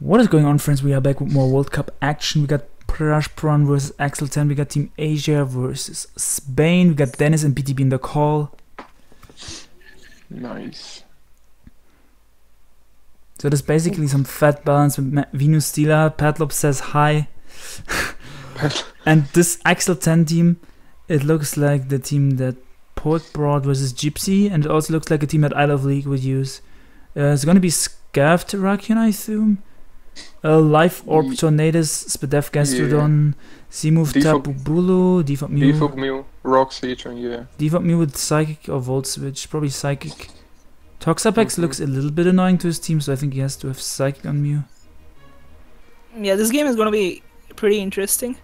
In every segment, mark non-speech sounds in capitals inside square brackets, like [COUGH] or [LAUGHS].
What is going on, friends? We are back with more World Cup action. We got Praj Pran versus Axel 10. We got Team Asia versus Spain. We got Denis and BTB in the call. Nice. So there's basically some fat balance with Venus Stila. Padlop says hi. [LAUGHS] and this Axel 10 team, it looks like the team that Port brought versus Gypsy. And it also looks like a team that I Love League would use. Uh, it's going to be Scarf Terrakion, I assume. Uh, Life Orb Ye- Tornadus, Spadef Gastrodon, Z move Defog- Tapu Bulu, Default Mew. Defog Mew, Rock Citron, yeah. Default Mew with Psychic or Volt Switch, probably Psychic. Toxapex Mhm. looks a little bit annoying to his team, so I think he has to have Psychic on Mew. Yeah, this game is gonna be pretty interesting,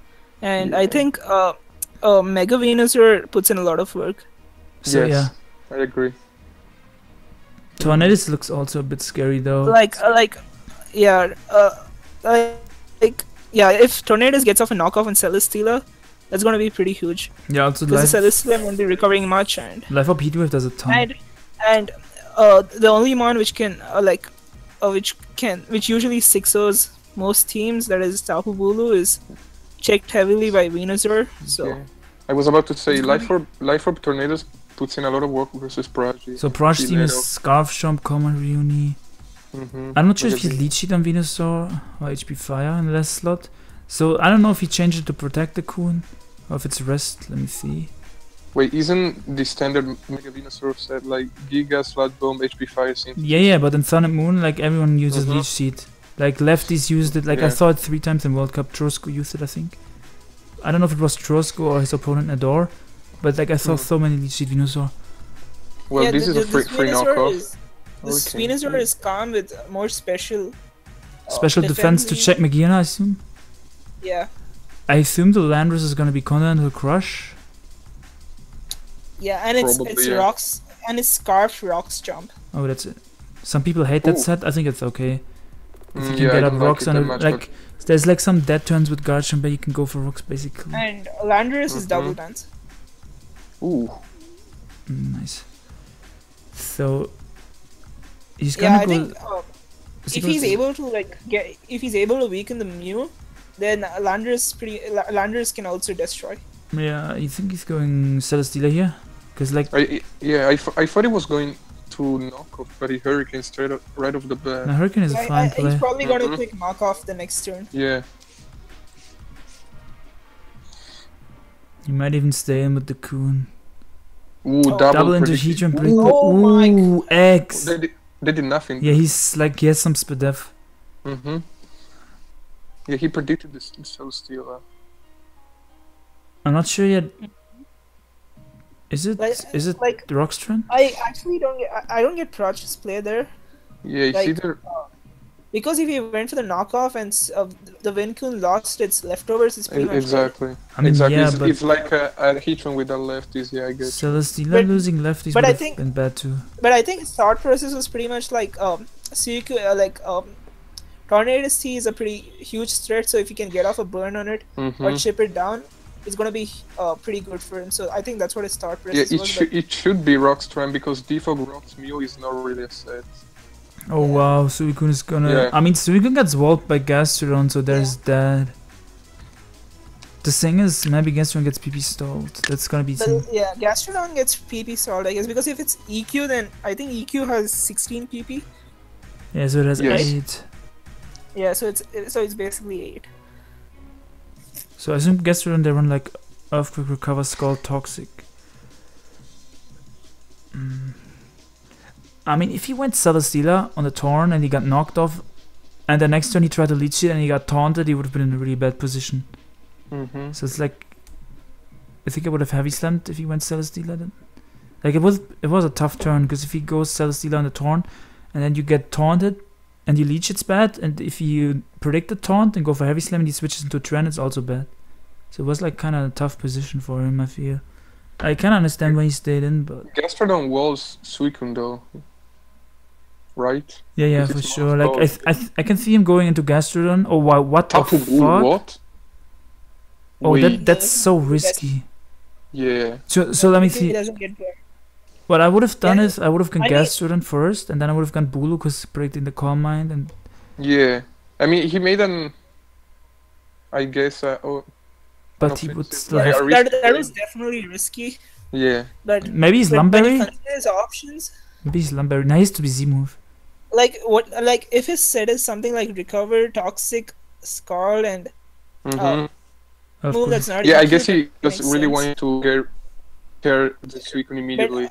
and I think uh, uh, Mega Venusaur puts in a lot of work. So yes, yeah, I agree. Tornadus looks also a bit scary though. Like, uh, like, yeah, uh, like, like, yeah. If Tornadus gets off a knockoff on Celesteela, that's gonna be pretty huge yeah, also because Life, the Celesteela won't be recovering much, and Life Orb Heatwave does a ton. and and uh, the only mon which can uh, like, uh, which can which usually sixos most teams that is Tapu Bulu is checked heavily by Venusaur. So Yeah. I was about to say, Life Orb, Life Orb Tornadus puts in a lot of work versus Prodigy. So Praj team is Scarf Chomp, Common Reuni. Mhm. I'm not sure if Like he's a- lead sheet on Venusaur or HP Fire in the last slot. So I don't know if he changed it to protect the Coon or if it's rest. Let me see. Wait, isn't the standard Mega Venusaur set like Giga, Sludge Bomb, HP Fire, Synth? Yeah, yeah, but in Sun and Moon, like everyone uses Mhm. leech seed. Like lefties used it. Like I saw it three times in World Cup. Trosco used it, I think. I don't know if it was Trosco or his opponent Adore, but like I saw Hmm. so many leech seed Venusaur. Well, yeah, this the- is a free, free Venusaur knockoff. Is, this Okay. Venusaur is calm with more special. uh, Special defense to check Magearna, I assume. Yeah, I assume the Landorus is gonna be Continental Crush. yeah, and it's Probably, it's yeah. rocks and it's scarf rocks Chomp. Oh, that's it. Some people hate that Ooh. set. I think it's okay. If you Mm, can yeah, get up don't like rocks it on it, much, like there's like some dead turns with Guardian, but you can go for rocks basically. And Landorus is Mhm. double dance. but- Ooh. Mm, nice. So he's Yeah, gonna I go. think uh, is he if gonna- he's able to like get if he's able to weaken the Mew, then Landorus pretty La- Landorus can also destroy. Yeah, you think he's going Celesteela here? Because like I, yeah, I, I thought he was going to knock off, but he Hurricane straight up, right off the bat. the Hurricane is a I- I- fine play. he's probably gonna Mhm. click knock off the next turn. Yeah. He might even stay in with the Coon. Ooh, Oh. double, Double into prediction. Heatran break. Oh my Ooh, X. They did, they did nothing. Yeah, he's like he has some Spadef. Mm-hmm. Yeah, he predicted this Celesteela. I'm not sure yet. Is it? Like- Is it like- the Rockstrand? I actually don't get I, I don't get Praj's play there Yeah, it's Like- either because if he went for the knockoff and uh, the Vincun lost its leftovers, it's pretty much exactly. I mean, exactly. yeah, it's, but it's like a, a Heatran with a lefties. Yeah, I guess. Celesteela But- losing lefties but I think- been bad too. But I think his thought process was pretty much like um Suiku uh, like um Tornadus T is a pretty huge threat, so if you can get off a burn on it or Mm-hmm. chip it down, it's gonna be uh, pretty good for him. So I think that's what his thought Yeah, it was. should it should be Rockstrand because Defog Rocks Mew is not really a set. Oh Yeah. wow, Suicune is gonna. Yeah. I mean, Suicune gets walled by Gastrodon, so there's that. The thing is, maybe Gastrodon gets PP stalled. That's gonna be. But, Some, yeah, Gastrodon gets PP solved, I guess, because if it's EQ, then I think EQ has 16 PP. yeah, so it has Yes. eight. Yeah, so it's so it's basically eight. So I assume Gastrodon they run like Earthquake, Recover, Scald, Toxic. Mm. I mean, if he went Celesteela on the Torn and he got knocked off, and the next turn he tried to leech it and he got taunted, he would have been in a really bad position. Mm-hmm. So it's like, I think I would have heavy slammed if he went Celesteela then. Like it was, it was a tough turn because if he goes Celesteela on the Torn, and then you get taunted, and you leech it's bad, and if you predict the taunt and go for heavy slam and he switches into Tren, it's also bad. So it was like kind of a tough position for him. I feel. I can understand why he stayed in, but Gastrodon walls Suicune though. Right? yeah, yeah, for sure. Like I, th- I, th- I can see him going into Gastrodon. Oh wow, what the Tapu fuck? Bulu, what? Oh, Wait, that that's so risky. yeah. So so let me see. doesn't get burned. What I would have done Yeah, is I would have gone I mean- Gastrodon first, and then I would have gone Bulu because predicting the Calm Mind, and Yeah. I mean, he made an. I guess. Uh, oh, But he would still Yeah, have. a that, that was definitely risky. yeah. But Maybe he's when, when Lum Berry. options, Maybe he's Lum Berry. Nah, he has to be Z move. Like what, like if his set is something like recover, toxic, scald, and hmm Of move course. that's not. yeah, I guess he just really sense. wanted to get care the Suicune But, immediately.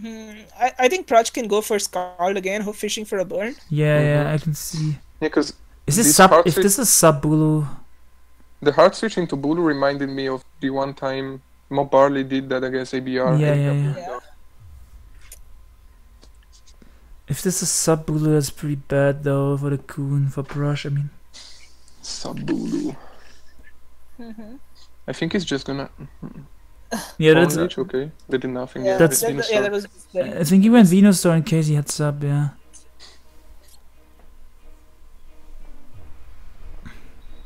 hmm, I, I think Praj can go for scald again, hope fishing for a burn. Yeah, yeah, Mhm. I can see. Yeah, because Is this This sub? hard If switch- this is sub Bulu, the hard switch into Bulu reminded me of the one time Mo Barley did that against ABR. Yeah, yeah, yeah. Yeah. of- if this is sub Bulu, that's pretty bad though for the Coon for Brush. I mean, Sub Bulu. Mm-hmm. I think he's just gonna. yeah, that's. reach, okay. They did nothing. Yeah, Yeah, That's- that, yeah, that was. I think he went Venusaur in case he had sub. Yeah.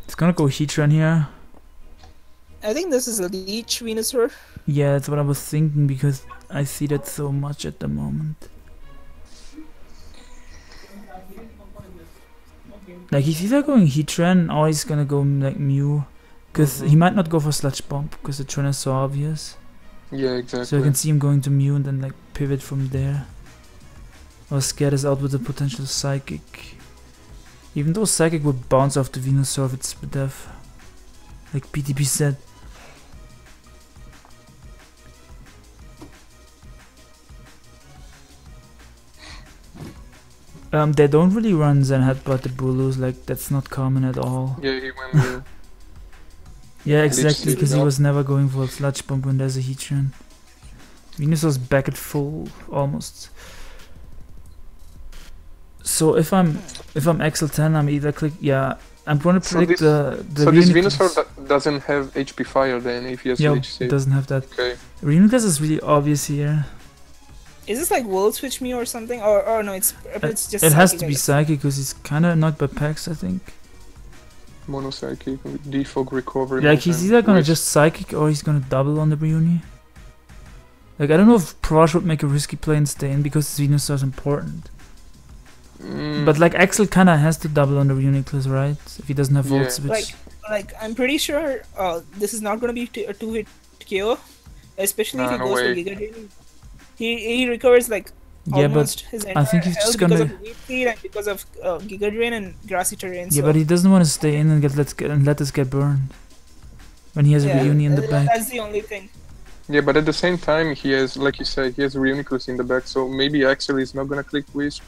It's gonna go Heatran here. I think this is a leech Venusaur. Yeah, that's what I was thinking because I see that so much at the moment. Like he's either going Heatran or he's gonna go like Mew, because Mhm. he might not go for Sludge Bomb because the trend is so obvious. Yeah, exactly. So I can see him going to Mew and then like pivot from there. Or scared us out with a potential Psychic. Even though Psychic would bounce off the Venusaur if it's death. Like BTB said. Um, they don't really run Zen Headbutt the Bulus, like that's not common at all. Yeah, he went. Uh, [LAUGHS] Yeah, exactly, because he was never going for a Sludge Bomb when there's a Heatran. Venusaur's back at full, almost. So if I'm if I'm Axel 10, I'm either click yeah. I'm gonna So this- the the so this Venusaur doesn't have HP fire then if he has yeah, Leech it doesn't have that. Okay. Reuniclus is really obvious here. Is this like World Switch me or something? Or, or no, it's it's just. It has to be. Psychic because it's kind of annoyed by Pax, I think. Mono Psychic, Defog Recovery. Like he's either gonna Wish. just Psychic or he's gonna double on the Reuni. Like I don't know if Prosh would make a risky play and stay in because Venusaur is important. Mm, But like Axel kinda has to double on the Reuniclus, right? If he doesn't have Volt Yeah. Switch. Like, like I'm pretty sure uh, this is not going to be t- a two-hit KO, especially if he no goes for way. Giga Drain. He he recovers like yeah, but his entire I think he's just gonna- because of Weak and because of uh, Giga Drain and grassy terrain. yeah, so, but he doesn't want to stay in and get let get and let us get burned. When he has yeah, a reunion in the back. That's the only thing. Yeah, but at the same time, he has, like you said, he has Reuniclus in the back, so maybe Axel is not gonna click Wisp.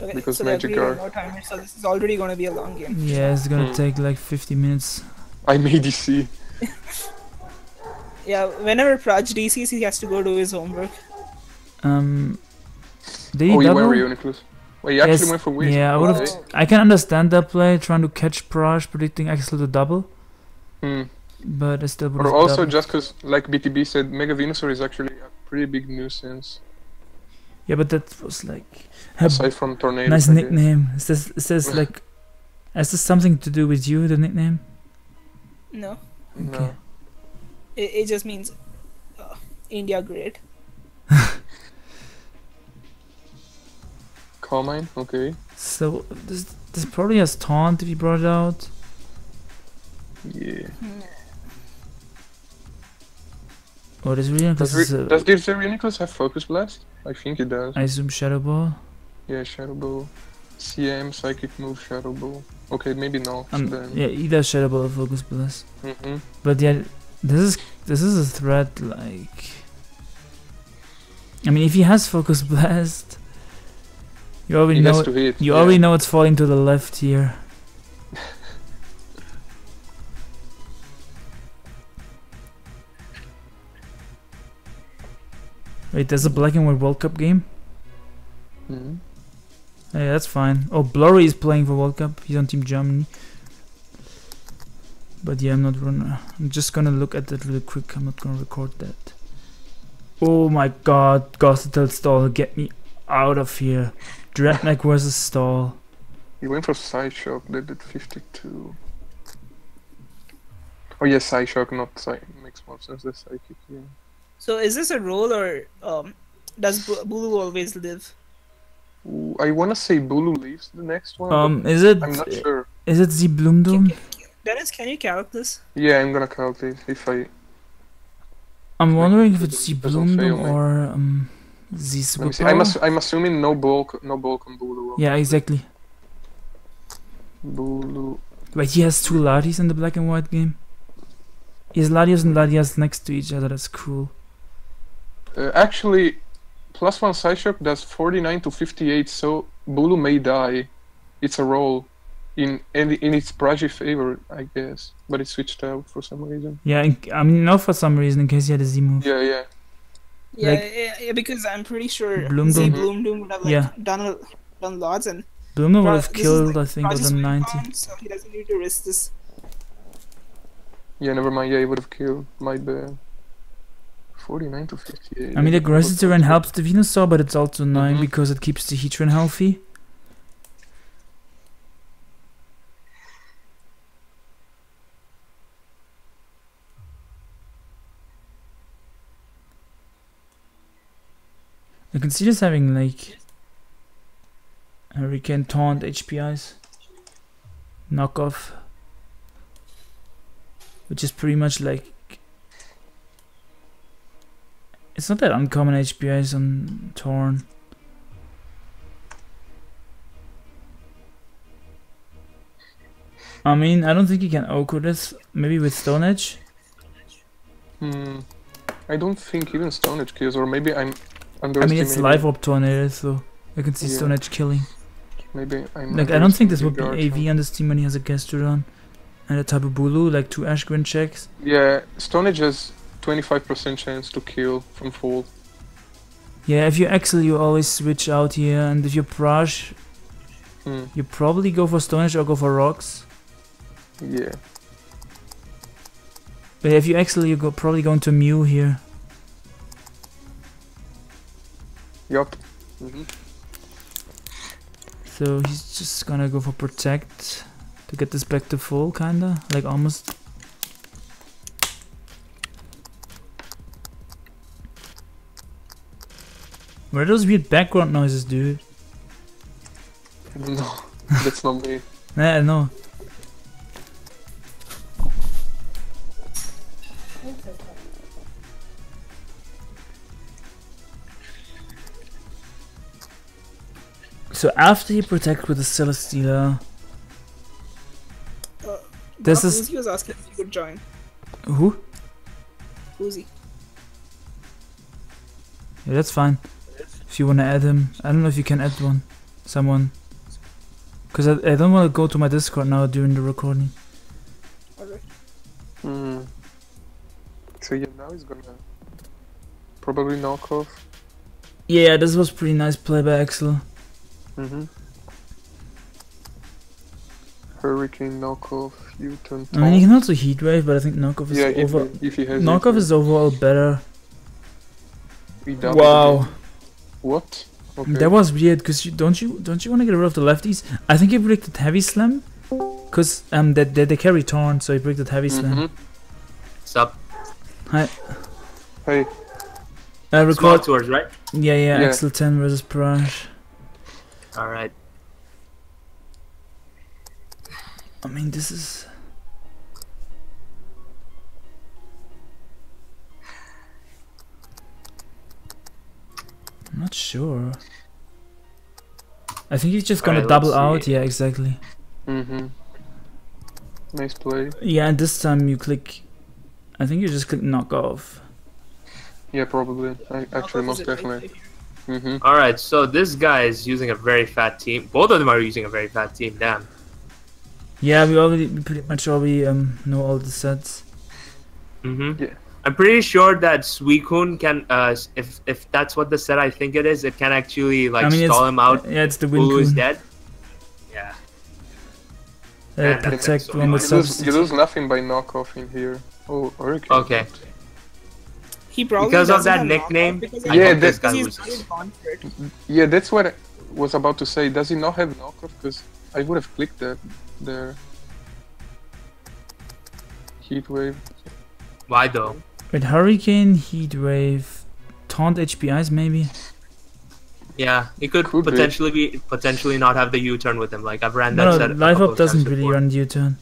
Okay, Because so there Magic really are Guard. no timers, so this is already going to be a long game. Yeah, it's gonna Hmm. take like 50 minutes. I made [LAUGHS] DC. [LAUGHS] Yeah, whenever Praj DCs, he has to go do his homework. Um, did he Oh, he double? went Reuniclus. Well, he actually went for Wisp. yeah, I would have. Okay. I can understand that play, trying to catch Praj, predicting Axel to double, Hmm. but I still would Or also doubled. just because, like BTB said, Mega Venusaur is actually a pretty big nuisance. Yeah, but that was like Aside from Tornado. nice nickname. Is this is this like has this something to do with you, the nickname? No, No. Okay. it, it just means uh, India great. Carmine, okay. So this this probably has taunt if you brought it out. Yeah. Or this really Does, this is Re- a, does this Reuniclus have Focus Blast? I think it does. I assume Shadow Ball. Yeah, Shadow Ball. CM, Psychic Move, Shadow Ball. Okay, maybe no. Um, then. yeah, either Shadow Ball or Focus Blast. hmm But yeah, this is this is a threat. Like, I mean, if he has Focus [LAUGHS] Blast, you already He know it, you yeah. already know it's falling to the left here. Wait, there's a black and white World Cup game. Mhm. Hey, that's fine. Oh, Blurry is playing for World Cup. He's on Team Germany. But yeah, I'm not running. I'm just gonna look at that real quick. I'm not gonna record that. Oh my god, Gothitelle stall, get me out of here. Dreadnought versus stall. He went for Psyshock, they did 52. Oh yeah, Psyshock, not Psy. Makes more sense, the Psychic, yeah. So is this a roll or um, does Bu- Bulu always live? I wanna say Bulu leaves the next one. Um, is it I'm not sure. is it the Bloom Bloomdom? Denis, can you calc this? Yeah, I'm gonna count this if I. I'm wondering if it's the Doesn't Bloom Doom or um the Let me see. I'm, Power. assu- I'm assuming no bulk, no bulk on Bulu. Yeah, exactly. Bulu. Wait, he has two Ladies in the black and white game. He has Latios and Latias next to each other. That's cool. Uh, actually, plus one Psyshock does 49 to 58, so Bulu may die. It's a roll. In in, in its Praji favor, I guess. But it switched out for some reason. Yeah, in, I mean, not for some reason, in case he had a Z move. Yeah, yeah. Yeah, Like- yeah, yeah, because I'm pretty sure Bloom Z Doom. Bloom Doom would have like Yeah. done a, done lots and Bloom Doom would have killed, like I think, Praj's with a 90. con, so he doesn't need to risk this. Yeah, never mind. Yeah, he would have killed. My bad. 49 to 58. I mean, the That aggressive was- terrain helps the Venusaur, but it's also annoying Mhm. because it keeps the Heatran healthy. I can see this having like Hurricane Taunt HP Ice knockoff, which is pretty much like it's not that uncommon HP Ice on Torn. I mean, I don't think you can OHKO this. Maybe with Stone Edge. Hmm. I don't think even Stone Edge kills, or maybe I'm I mean, it's Life Orb tornado, so I can see Yeah. Stone Edge killing. Maybe I'm. Like, I don't think this would be AV on this team when he has a Gastrodon and a Tapu Bulu, like two Ashgren checks. Yeah, Stone Edge has 25% chance to kill from full. Yeah, if you Axel, you always switch out here, and if you Praj, Hmm. you probably go for Stone Edge or go for Rocks. Yeah. But if you Axel, you go probably going to Mew here. Yup. hmm So he's just gonna go for Protect to get this back to full, kinda. Like almost. What are those weird background noises, dude? [LAUGHS] No, that's not me. [LAUGHS] Yeah, I So after you protect with the Celesteela, This Doc is- Uzi was asking if you could join. who? Uzi. Yeah, that's fine. If you wanna add him, I don't know if you can add one, someone. Cause I, I don't wanna go to my Discord now during the recording. Alright. Hmm. So yeah, now he's gonna probably knock off. Yeah, this was pretty nice play by Axel. Mm-hmm. Hurricane knockoff, U-turn. I mean, you can also heat wave, but I think knockoff is yeah, over. he- if he has. Knockoff is overall better. Wow, it. What? Okay. that was weird. Cause you don't you don't you want to get rid of the lefties? I think he predicted heavy slam, cause um that they, they carry torn, so he predicted heavy slam. Mhm. Sup? Hey, Uh, Small record. tours, right? Yeah, yeah, Yeah. Axel 10 versus Praj. All right. I mean, this is. I'm not sure. I think he's just gonna Alright, double out. see. Yeah, exactly. Mm-hmm. Nice play. Yeah, and this time you click. I think you just click knock off. Yeah, probably. I, actually, most is a great definitely. Play. Mm-hmm. All right. So this guy is using a very fat team. Both of them are using a very fat team. Damn. Yeah, we already we pretty much already um know all the sets. Mm-hmm. Yeah. I'm pretty sure that Suicune can, uh, if if that's what the set I think it is, it can actually like I mean, stall him out. Yeah, it's the Bulu is Wind dead. Yeah. Uh, Yeah, that's protect so one with. You lose, substance. you lose nothing by knockoff in here. Oh, Hurricane. Okay. He probably Because of that nickname, because Yeah, hope this guy because he's loses. he's gone for it. Yeah, that's what I was about to say. Does he not have knockoff? Because I would have clicked that there. Heat wave. Why though? With Hurricane, Heat Wave, Taunt HP Ice maybe. Yeah, he could, Could potentially be potentially not have the U-turn with him. Like I've ran that No, set. no, a up doesn't really before. run U-turn.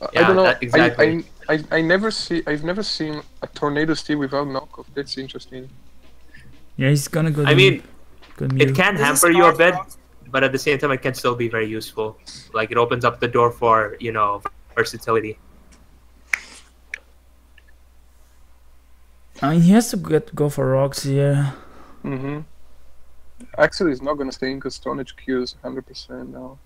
I don't know. that- exactly. I, I, I, I never see. I've never seen a tornado steal without knockoff. That's interesting. Yeah, he's gonna go. I mean, go it can hamper you a bit, but at the same time, it can still be very useful. Like it opens up the door for you know versatility. I mean, he has to get go for rocks here. Mm-hmm. Actually, he's not gonna stay in because Stonage Q is 100% now.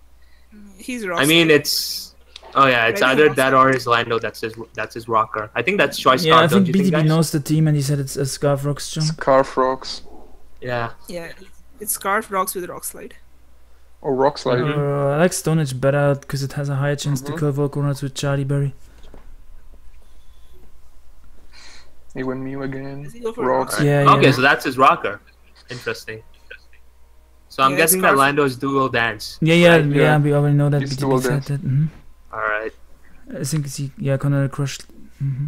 He's I mean, it's oh yeah, it's either that or his Lando. That's his that's his rocker. I think that's choice yeah, I card. Don't think you think, knows the team and he said it's a Scarf Rocks Chomp. Scarf Rocks Yeah, yeah, it's scarf rocks with rock slide. or Rock Slide. Uh, I like Stonehenge better because it has a higher chance to Mhm. kill Volcanuts with Charti Berry. He went Mew again. he go for Rocks. rocks? Yeah, Okay, yeah. so that's his rocker. Interesting. So I'm Yeah, guessing that Scarf- Lando's dual dance. Yeah, yeah, Right, yeah, yeah. We already know that He's BTB dual said dance. that. hmm All right. I think it's he, yeah, Connor crushed. hmm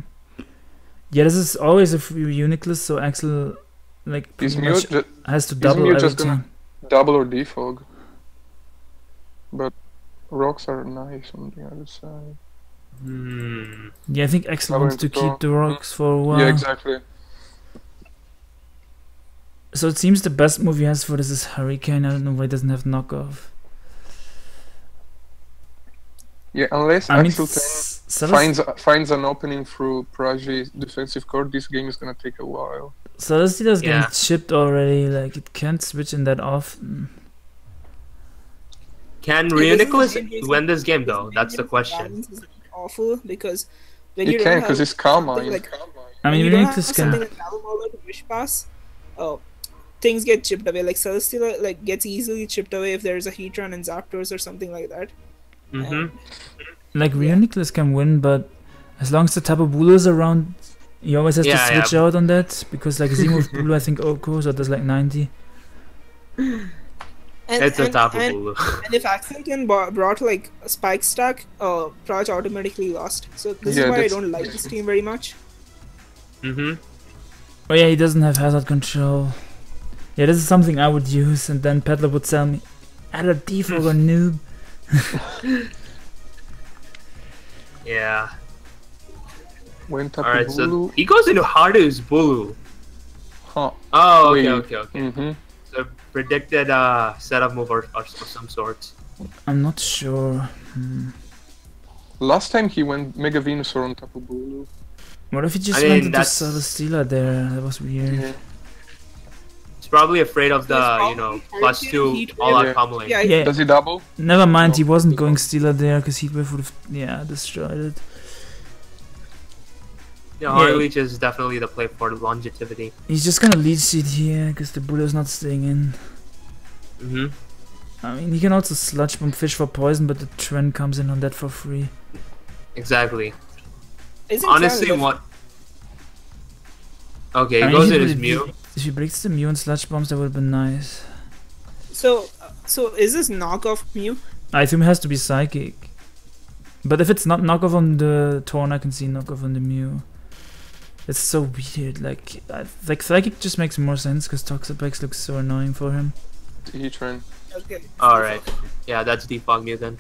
Yeah, this is always a free Uniclus, so Axel like He's pretty Mew much ju- has to isn't double Mew every just gonna- time. double or defog. But rocks are nice on the other side. Hmm. Yeah, I think Axel Double wants to into keep the rocks for a while. Yeah, exactly. So it seems the best move he has for this is Hurricane. I don't know why he doesn't have knockoff. Yeah, unless I mean, Axel Ten S- Celest- finds finds an opening through Praji's defensive core, this game is gonna take a while. Celesteela's Yeah. getting chipped already. Like it can't switch in that often. Can Yeah, Reuniclus the game he's- win this game though? His That's the question. Awful because when He you can because it's calm like I mean, you don't Uniclus have can. something like Alumola to wish pass, oh, things get chipped away. Like Celesteela like gets easily chipped away if there's a Heatran in Zapdos or something like that. Mm-hmm. Like Reuniclus can win, but as long as the Tapu Bulu is around, he always has Yeah, to switch yeah. out on that because like Z move Bulu, I think OHKO, so does like 90. And, It's a and, Tapu and, Bulu. [LAUGHS] and if Axelton bo- brought like a spike stack, uh, Praj automatically lost. So this Yeah, is why I don't like this team very much. mm-hmm. Oh yeah, he doesn't have hazard control. Yeah, this is something I would use, and then Peddler would sell me, add a defog or noob. Yeah. When Tapu All right. So he goes into Hardu's Bulu. huh? Oh, okay, Wait. okay, okay. Mm-hmm. So predicted uh setup move or, or of some sort. I'm not sure. Hmm. Last time he went Mega Venusaur on Tapu Bulu. What if he just I went mean, into that's- Celesteela there? That was weird. Yeah. He's probably afraid of the He's you know probably plus two all out Wave. pummeling. Yeah, Yeah, Does he double? never mind. He wasn't going Steeler there because Heatwave would have, yeah, destroyed it. Yeah, Yeah. Leech is definitely the play for longevity. He's just gonna lead seed here because the Buddha's not staying in. Mm-hmm. I mean, he can also sludge bomb fish for poison, but the trend comes in on that for free. Exactly. Isn't Honestly, what? Okay, he I mean, goes in his Mew. If he breaks the Mew and sludge bombs, that would have been nice. So, so is this knockoff Mew? I assume it has to be psychic. But if it's not knockoff on the Torn, I can see knockoff on the Mew. It's so weird. Like, I, like psychic just makes more sense because Toxapex looks so annoying for him. He train. Okay. All right. Yeah, that's defog Mew then.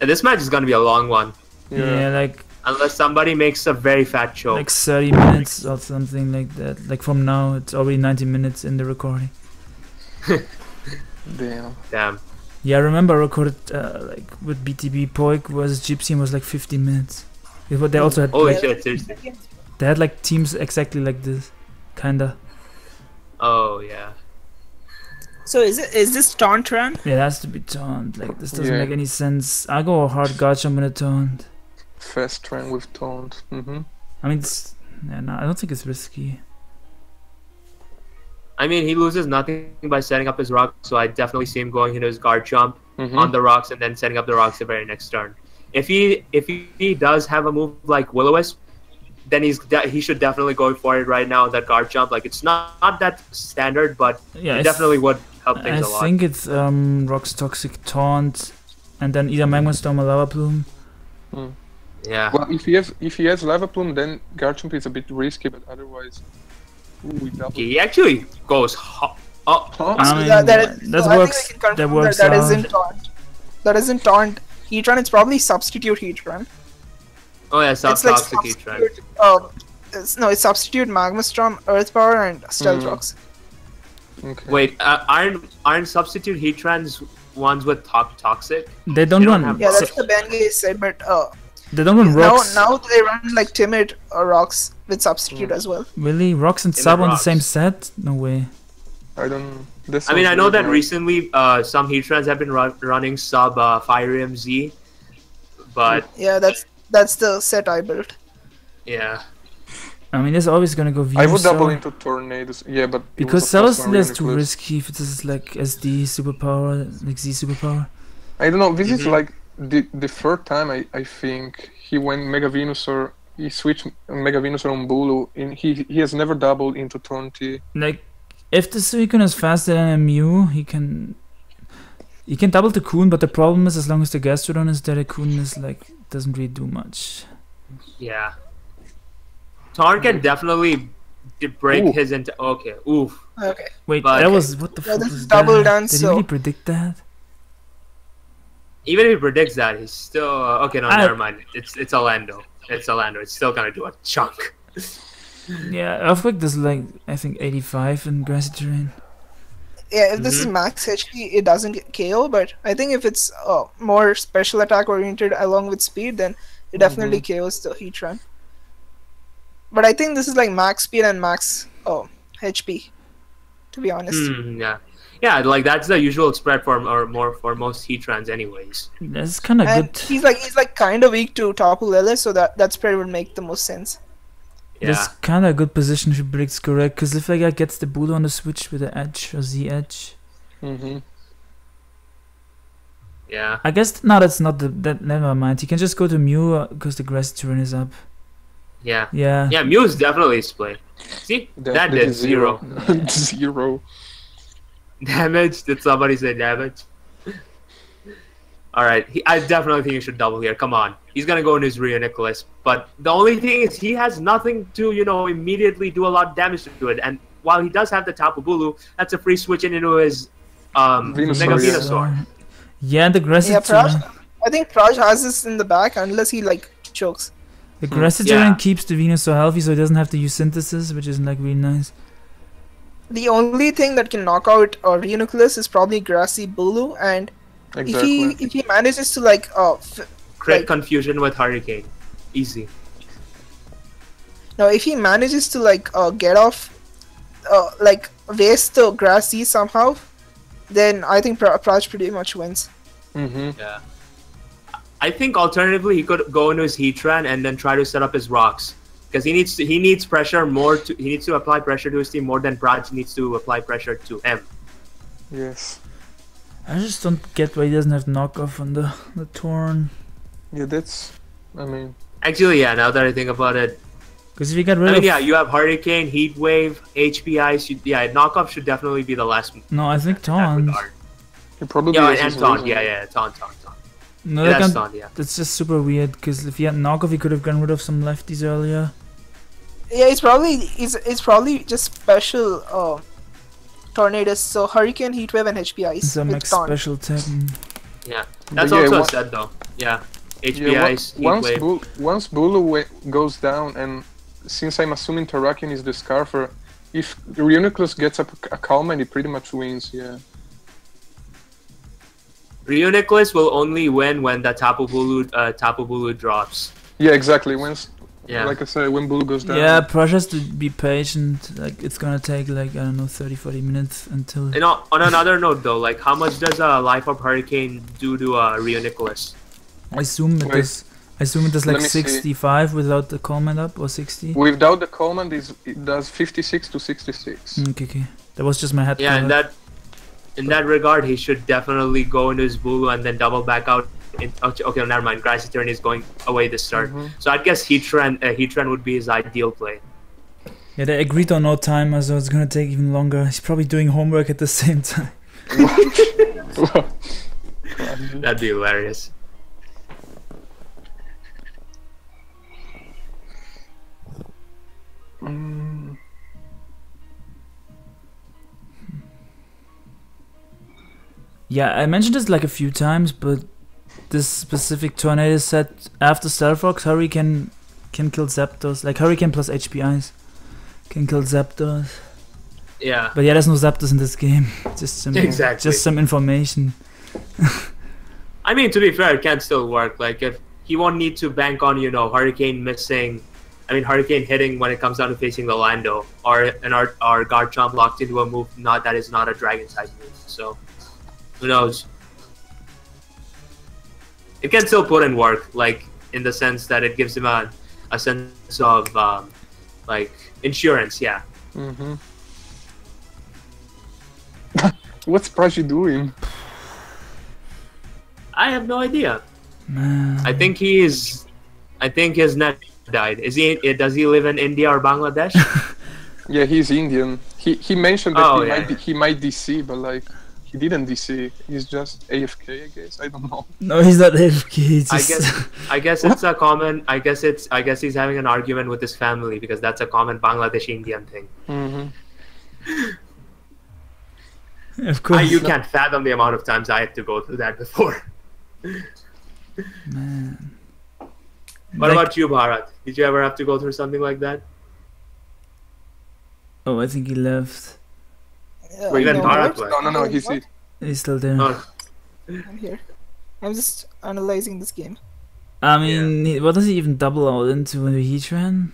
And this match is gonna be a long one, Yeah, Yeah. like unless somebody makes a very fat joke. like 30 minutes or something like that. Like from now, it's already 90 minutes in the recording. [LAUGHS] Damn. Damn. Yeah, I remember I recorded uh, like with BTB Poik was Gypsy and was like 15 minutes. It, wa- they also had Holy like, shit! Seriously. they had like teams exactly like this, kinda. Oh yeah. So is it is this taunt run? Yeah, it has to be taunt. Like this doesn't Yeah. make any sense. I go a hard gotcha I'm gonna taunt. Fast train with taunt. Mm-hmm. I mean, it's, yeah, no, I don't think it's risky. I mean, he loses nothing by setting up his rock, so I definitely see him going into his Garchomp Mm-hmm. on the rocks and then setting up the rocks the very next turn. If he if he, he does have a move like will wisp then he's de- he should definitely go for it right now. That Garchomp, like it's not not that standard, but Yeah, it definitely would help things a lot. I think it's um Rock's toxic taunt, and then either Magma Storm or Lava Plume. Yeah. Well, if he has if he has lava plume, then Garchomp is a bit risky, but otherwise, ooh. Okay, he actually goes ho- Oh, Huh? I mean, that, that, is, that so I think works- we can confirm that works that, that out. isn't taunt. That isn't taunt Heatran. It's probably substitute Heatran. oh yeah, sub it's like toxic Heatran. substitute. Um, it's, no, it's substitute Magma Storm, Earth Power, and Stealth Mm. Rocks. Okay. Wait, uh, aren't aren't substitute Heatrans ones with top toxic? They don't They don't run. have Yeah, so- that's the Bengay said, but uh, they don't run now rocks. now they run like timid uh, rocks with substitute as well. Really, rocks and Timid sub on the same set? No way. I don't. This I mean, I know really that bad. recently uh, some Heatrans have been run- running sub uh, Fire MZ, but Yeah, that's that's the set I built. yeah, I mean, it's always gonna go I would double Venusaur. into Tornadus. Yeah, but Because was a plus Celesteela one is too risky if it is like SD superpower, like Z superpower. I don't know. This is Mhm. like the the third time I, I think he went Mega Venusaur. He switched Mega Venusaur on Bulu, and he he has never doubled into Tornti. Like, if the Suicune is faster than a Mew, he can. He can double the Coon, but the problem is as long as the Gastrodon is there, the Coon is like doesn't really do much. yeah. Taunt can definitely break Ooh. his into. Okay, oof. Okay. Wait, But- that was what the Yeah, fuck this was double that? done, Did he so- really predict that? Even if he predicts that, he's still uh, okay. No, I- never mind. It's it's Orlando. It's Orlando. It's still gonna do a chunk. [LAUGHS] Yeah, Earthquake does like I think 85 in grassy terrain. Yeah, if this is Mhm. max HP, it doesn't get KO. But I think if it's uh, more special attack oriented along with speed, then it definitely KOs the Heatran. But I think this is like max speed and max oh, HP. To be honest. Hmm, yeah, yeah. Like that's the usual spread for or more for most Heatrans, anyways. That's kind of good. he's like he's like kind of weak to Tapu Lele, so that that spread would make the most sense. Yeah. That's kind of a good position if he predicts correct. Because if like guy gets the Bulu on the switch with the edge or Z edge, Mm-hmm. Yeah. I guess no, that's not the that. Never mind. He can just go to Mew because the grass terrain is up. Yeah. Yeah. Yeah, Mew's definitely his play. See? That, did zero. zero. [LAUGHS] Damage? Did somebody say damage? Alright, I definitely think you should double here. Come on. He's gonna go in his Reuniclus. But the only thing is he has nothing to, you know, immediately do a lot of damage to it. And while he does have the Tapu Bulu, that's a free switch in into his um Venusaur, Mega yeah. Venusaur. Yeah, the grassy Yeah, Praj. I think Praj has this in the back unless he like chokes. The grassy Yeah. keeps the Venus so healthy, so he doesn't have to use synthesis, which is like really nice. The only thing that can knock out uh, Reuniclus is probably Grassy Bulu, and Exactly. if he if he manages to like uh f- Crit Like- confusion with Hurricane. Easy. now if he manages to like uh get off uh like waste the Grassy somehow, then I think pra- Praj pretty much wins. Mm-hmm. Yeah. I think alternatively he could go into his Heatran and then try to set up his rocks. Because he needs to, he needs pressure more to he needs to apply pressure to his team more than Praj needs to apply pressure to him. Yes. I just don't get why he doesn't have knockoff on the the Torn. Yeah, that's. I mean, Actually, yeah. Now that I think about it, Because if you get rid I mean, of yeah, you have Hurricane, Heat Wave, HP Ice. You, yeah, knockoff should definitely be the last. in no, I think that Taunt. regard. probably. Yeah, has and Taunt. Yeah, yeah, Taunt, Taunt, Taunt. No, Yeah, that's can, Taunt. Yeah. that's just super weird. Because if he had knockoff, he could have gotten rid of some lefties earlier. Yeah, it's probably it's it's probably just special uh Tornadus. So Hurricane, Heatwave, and HP Ice Some like special tech. and- Yeah, that's yeah, also a one- though. Yeah, HP Yeah, Ice, once Wave. Bul- once Bulu wa- goes down, and since I'm assuming Terrakion is the Scarfer, if Reuniclus gets up a Calm and he pretty much wins. Yeah. Reuniclus will only win when the Tapu Bulu, uh, Tapu Bulu drops. Yeah, exactly. Once, Yeah. like I said, when Bulu goes down. Yeah, Praj has to be patient. Like it's gonna take like I don't know 30, 40 minutes until. You know, on another note though, like how much does a Life Orb Hurricane do to uh, Reuniclus? I assume it Wait. does. I assume it does like Let me see. 65 without the comment up or 60. Without the command, is it does 56 to 66. Mm, Okay, okay. That was just my head. Yeah, in color. that in that regard, he should definitely go into his Bulu and then double back out. In, okay, okay, never mind. Grassy Turn is going away this start, Mhm. so I'd guess Heatran uh, Heatran would be his ideal play. Yeah, they agreed on no timer, so it's gonna take even longer. He's probably doing homework at the same [LAUGHS] time. That'd be hilarious. Mm, Yeah, I mentioned this like a few times, but this specific tornado set after Stealth Rocks, Hurry can can kill Zapdos. Like Hurricane plus HP Ice can kill Zapdos. Yeah. But yeah, there's no Zapdos in this game. [LAUGHS] Just some Exactly. just some information. [LAUGHS] I mean, to be fair, it can still work. Like if he won't need to bank on you know Hurricane missing, I mean Hurricane hitting when it comes down to facing the Lando, or an our our Garchomp locked into a move not that is not a dragon type move. So who knows? It can still put in work, like in the sense that it gives him a a sense of um, like insurance. Yeah. Mm-hmm. [LAUGHS] What's Praji doing? I have no idea. Man. I think he is. I think his net died. Is he? Does he live in India or Bangladesh? [LAUGHS] Yeah, he's Indian. He he mentioned that Oh, he yeah. might he might DC, but like he didn't DC. He's just AFK, I guess. I don't know. No, he's not AFK. He's I guess. I guess it's a common. I guess it's. I guess he's having an argument with his family because that's a common Bangladeshi Indian thing. Mm-hmm. of I, course. you can't fathom the amount of times I had to go through that before. [LAUGHS] Man. What Like- about you, Bharat? Did you ever have to go through something like that? Oh, I think he left. Yeah, Wait, no, Bharat. No, no, no. He's it. He's still there. Oh, I'm here. I'm just analyzing this game. I mean, he- what does he even double out into when he Heatran?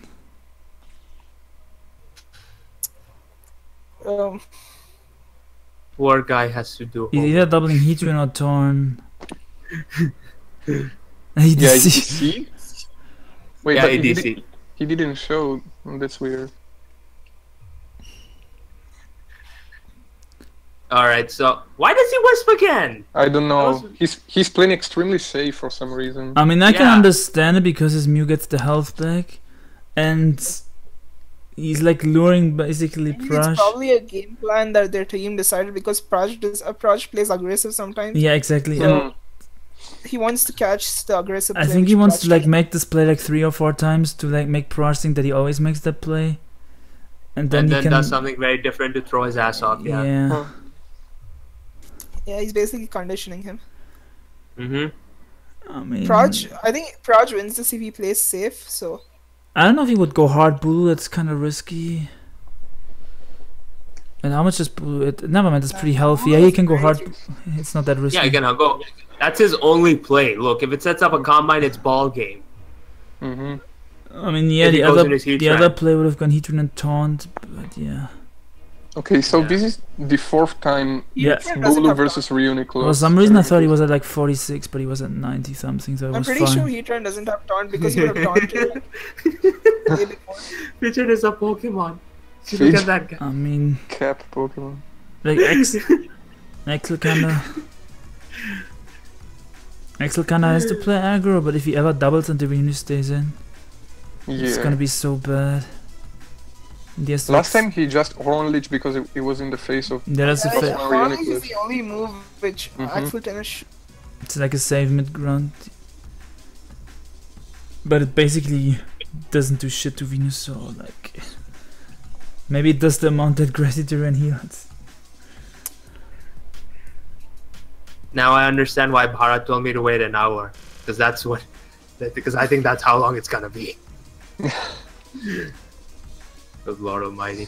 Um, poor guy has to do. He's homework. either doubling Heatran or Torn. [LAUGHS] he Yeah, DC. DC. Wait, yeah, but he, ADC. did, he didn't show. That's weird. All right. So why does he wisp again? I don't know. was- He's he's playing extremely safe for some reason. I mean, I can understand it because his Mew gets the health back, and he's like luring basically I think Praj. it's probably a game plan that their team decided because Praj does uh, Praj plays aggressive sometimes. Yeah, exactly. So- and He wants to catch the aggressive. I think he wants Praj to like doesn't. make this play like three or four times to like make Praj think that he always makes that play, and then and he then can. does something very different to throw his ass off. Yeah. yeah. Huh. Yeah, he's basically conditioning him. Mm-hmm. I mean, Praj, I think Praj wins this if he plays safe. So I don't know if he would go hard blue. That's kind of risky. And how much is blue? It, never mind. It's pretty healthy. Yeah, he can go hard. [LAUGHS] It's not that risky. Yeah, again, I'll go. That's his only play. Look, if it sets up a combine, it's ball game. Mm-hmm. I mean, yeah, the other in his the other play would have gone Heatran and Taunt, but yeah. Okay, so Yeah. this is the fourth time Yeah. Heatran Bulu versus Reunicle. For some reason, I thought he was at like 46, but he was at 90 something, so it I'm was pretty fine. sure Heatran doesn't have taunt because he would have taunted way [LAUGHS] is a Pokemon. See, Look at that guy. I mean, cap Pokemon. like X, [LAUGHS] Axel kinda. Axel kinda has to play aggro, but if he ever doubles and the Renu stays in, it's gonna be so bad. And he has Last time he just Horn Leech because it, it was in the face of. Yeah, that's a Yeah, fa- That's Horn Reunicle. is the only move which. Axel mm-hmm. Tennis. It's like a save mid ground. But it basically doesn't do shit to Venus, Venusaur, like. Maybe it does the amount that Grassy and heals. Now I understand why Bharat told me to wait an hour, because that's what, that- because I think that's how long it's gonna be. [LAUGHS] Good Lord Almighty.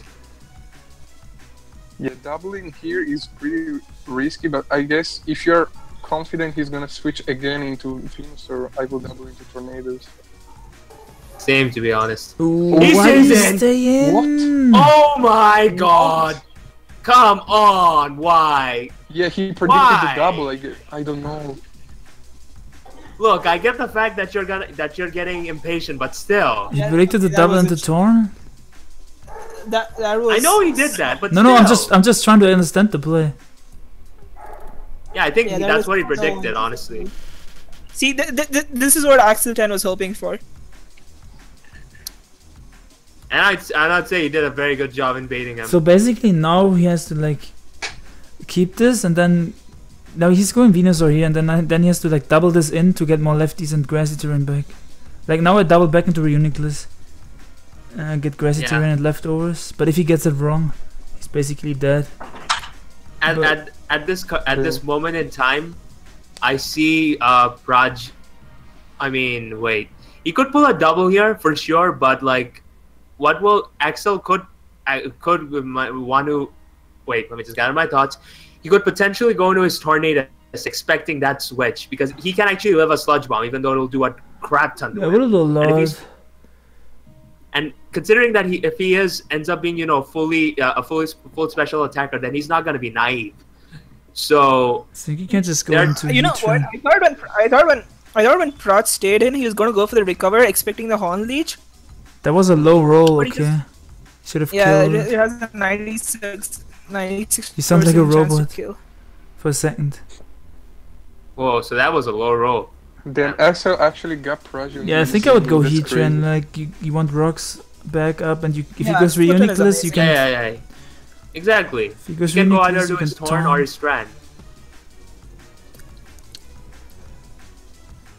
Yeah, doubling here is pretty risky, but I guess if you're confident he's gonna switch again into Venusaur, I will double into Tornadus. Same, to be honest. Ooh, He why stays in. stay in? Oh my God! Come on, why? Yeah, he predicted Why? the double. I, guess. I don't know. Look, I get the fact that you're gonna that you're getting impatient, but still, He Yeah, predicted the double was into a- Torn? That that was. I know he did that, but No, no, I'm just I'm just trying to understand the play. yeah, I think Yeah, that that's was what he so- predicted, um, honestly. See, th- th- th- this is what Axel Ten was hoping for. And I'd and I'd say he did a very good job in baiting him. So basically now he has to like keep this and then now he's going Venusaur here and then uh, then he has to like double this in to get more lefties and grassy terrain back. Like now I double back into Reuniclus. Uh, get grassy Yeah. terrain and leftovers. But if he gets it wrong, he's basically dead. at, but- at at this at this moment in time, I see uh Praj. I mean, wait, he could pull a double here for sure, but like, what will Axel could I could want to wait? Let me just gather my thoughts. He could potentially go into his tornado expecting that switch because he can actually live a sludge bomb, even though it'll do a crap ton to Yeah, it. what a little And lot. He's- And considering that he, if he is ends up being, you know, fully uh, a fully full special attacker, then he's not going to be naive. So I think you can't just go into You know what? I thought when I thought when I thought when Prot stayed in, he was going to go for the recover, expecting the Horn Leech. That was a low roll, But he okay. Should have Yeah, it, killed it has a 96, 96 He sounds like a robot. kill. for a second. whoa, so that was a low roll. Then Axel actually got pressure. Yeah, I think I would go Heatran. Like you, you want rocks back up, and you if Yeah, he goes Splatoon is Reuniclus, you can. Yeah, yeah, yeah. Exactly. If he goes He can go either you to can his Torn or his Strand.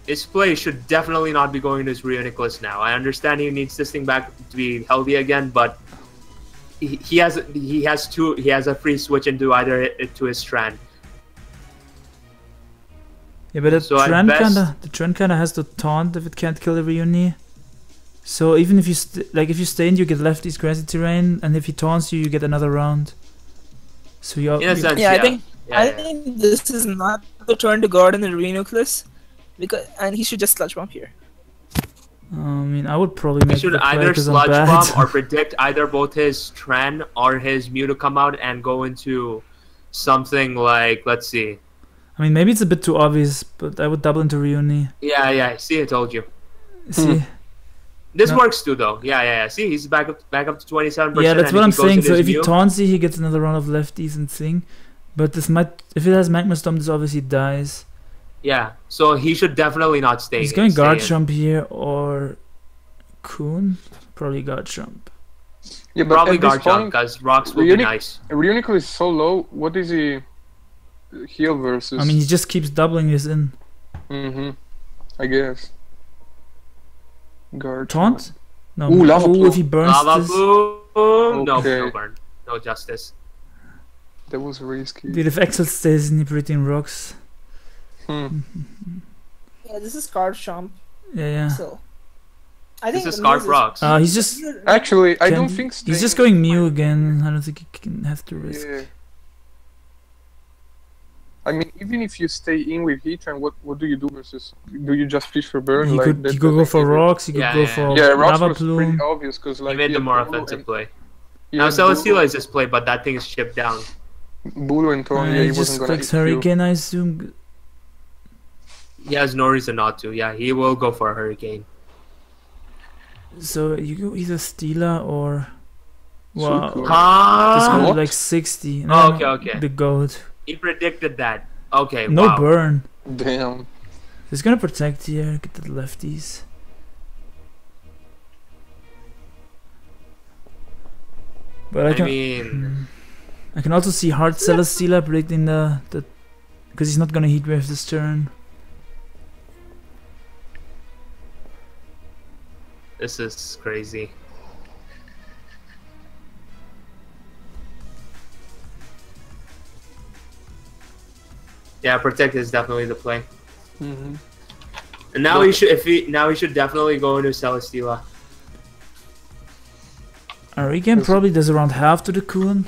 His play should definitely not be going to his Reuniclus now. I understand he needs this thing back to be healthy again, but he, he has he has two he has a free switch into either it- to his Strand. Yeah, but the So trend kinda the trend kinda has to taunt if it can't kill the Reuni. So even if you st- like if you stay in, you get lefty's grassy terrain, and if he taunts you, you get another round. So you, In a sense, Yeah, yeah. I think Yeah, I yeah. think this is not the turn to guard in the Reuniclus, because and he should just sludge bomb here. I mean, I would probably He make should the play either 'cause sludge bomb or [LAUGHS] predict either both his Tran or his Mew to come out and go into something like let's see. I mean, maybe it's a bit too obvious, but I would double into Reuni. Yeah, yeah. See, I told you. See, hmm. This No. works too, though. Yeah, yeah, yeah. See, he's back up, back up to twenty-seven percent. yeah, that's what I'm saying. So if he taunts you, he gets another round of lefties and thing. But this might, if it has Magma Storm, this obviously dies. yeah, so he should definitely not stay. He's going guard stay jump here or Coon. Probably Garchomp. Yeah, but Probably at this Garchomp point, because rocks will be nice. Reuniclus so low. What is he heal versus? I mean, he just keeps doubling his in. Mm-hmm. I guess. Guard. Taunt? No. Ooh, lava Ooh, if he burns Lava this. boom. No, Okay. no burn. No justice. That was risky. Dude, if Axel stays in inebriating rocks. Hmm. Yeah, this is Garchomp. Yeah, yeah. So I think This is the Scarf Muse Rocks. Uh, he's just. Actually, I can- don't think He's just going Mew again. I don't think he can have to risk. Yeah. I mean, even if you stay in with Heatran, what what do you do versus? Do you just fish for burn? He like could, that he could go for give you- rocks. He could Yeah, go yeah, for Yeah, rocks lava was plume. pretty obvious because like he made the more offensive and- play. he Now had Celesteela Bulu- is his play, but that thing is chipped down. Bulu and Torn. Uh, yeah, he he just wasn't gonna clicks hit you. Hurricane, I assume. He has no reason not to. Yeah, he will go for a hurricane. So you go either Steela or. Wow. Suicune. This one like 60. Oh, okay, okay. The goat. He predicted that. Okay, No wow. burn. Damn. He's gonna protect here, get the lefties. But I I can mean, Hmm. I can also see Hard Celesteela predicting the the because he's not gonna heat wave this turn. this is crazy. Yeah, protect is definitely the play. hmm And now he should if he now he should definitely go into Celesteela. Hurricane Yes. probably does around half to the Coon.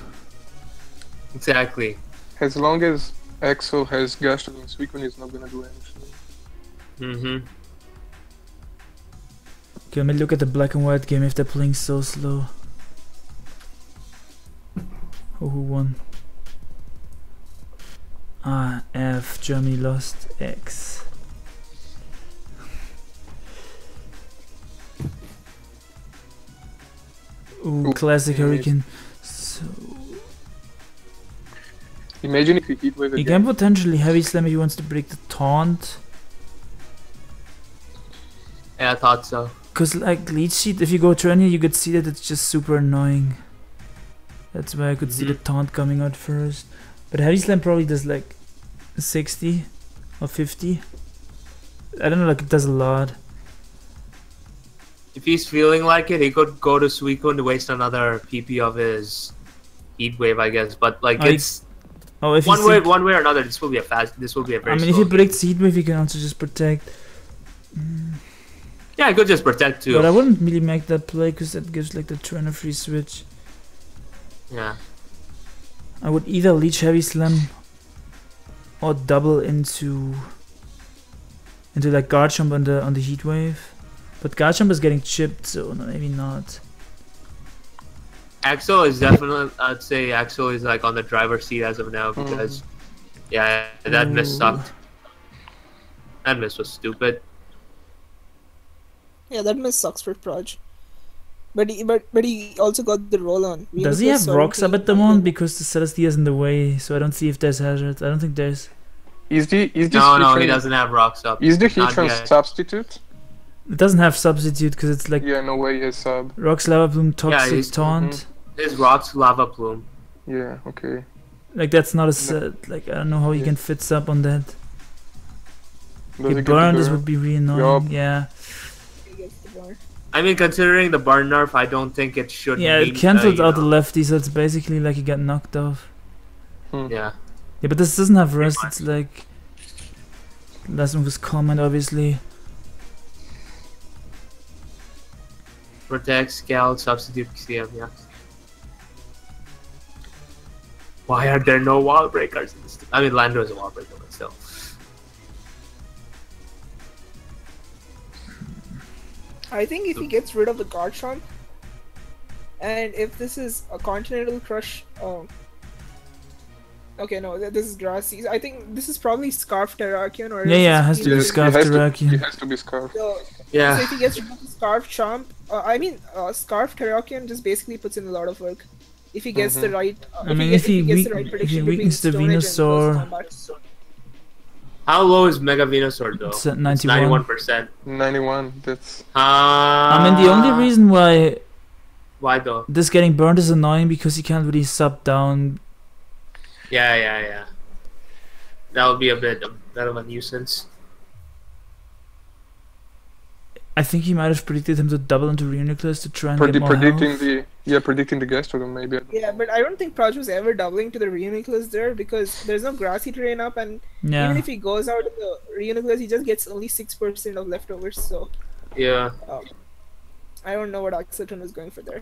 Exactly. As long as Axel has Gastron and Suicune, he's not gonna do anything. Mm-hmm. Can let me look at the black and white game if they're playing so slow. Oh, who won? Ah, F. Germany lost. X. Ooh, Ooh, classic yeah. Hurricane. So Imagine if he heat wave he again. can potentially heavy slam if he wants to break the taunt. Yeah, I thought so. Cause like leech seed, if you go turn here, you could see that it's just super annoying. That's why I could see the taunt coming out first. But heavy slam probably does like 60 or 50. I don't know, like it does a lot. If he's feeling like it, he could go to Suicune to waste another PP of his heat wave, I guess. But like I- it's Oh, if one way, one way or another, this will be a fast. This will be a very. I mean, if slow you predict Heatwave, you can also just protect. game. yeah, I could just protect too. But I wouldn't really make that play because that gives like the trainer free switch. yeah, I would either leech heavy slam or double into into like Garchomp on the on the heat wave. But Garchomp is getting chipped, so maybe not. Axel is definitely. I'd say Axel is like on the driver's seat as of now Mm. because, yeah, that miss sucked. That miss was stupid. Yeah, that miss sucks for Proj. But he, but but he also got the roll on. Does he have rocks up at the moment? Because the Celesteela is in the way, so I don't see if there's hazards. I don't think there's. Is the is this No, no, he doesn't have rocks up. Is the Not Heatran substitute? It doesn't have substitute because it's like Yeah, no way is sub. rocks, lava plume, toxic, he's- taunt. Mm-hmm. His rocks lava plume. Yeah, okay. Like that's not a set. Like I don't know how you Yeah. can fit sub on that. Does Okay, it get burn. This would be really annoying. Yup. Yeah. I mean, considering the burn nerf, I don't think it should. Yeah, mean, it cancels uh, you out the know, lefty, so it's basically like you get knocked off. Yeah, Yeah, but this doesn't have rest. It's like last one was comment, obviously. protect, scout, substitute, CM. Yeah. Why are there no wall breakers? in this I mean, Lando is a wall breaker, but still. I think if he gets rid of the Garchomp, and if this is a Continental Crush, um, okay, no, this is Grassy. I think this is probably Scarf Terrakion or Yeah, yeah, it has to be Yes, Scarf it has Terrakion. it has to be Scarf. So, Yeah. so if he gets rid of the Scarf Chomp, uh, I mean, uh, Scarf Terrakion just basically puts in a lot of work. If he gets the Mhm. right, uh, I mean, gets, if he gets weak- the right if he prediction between weakens the Stone Edge and Venusaur- close combat. How low is Mega Venusaur though? It's at 91. Ninety-one percent. 91. That's Uh, I mean, the only reason why Why though? this getting burned is annoying because you can't really sub down. Yeah, yeah, yeah. That would be a bit, a bit of a nuisance. I think he might have predicted him to double into Reuniclus to try and predi- get more predicting health. the yeah predicting the Gastrodon maybe. Yeah, but I don't think Proj was ever doubling to the Reuniclus there because there's no grassy terrain up, and even if he goes out of the Reuniclus, he just gets only six percent of leftovers. So Yeah. Um, I don't know what Axel 10 was going for there.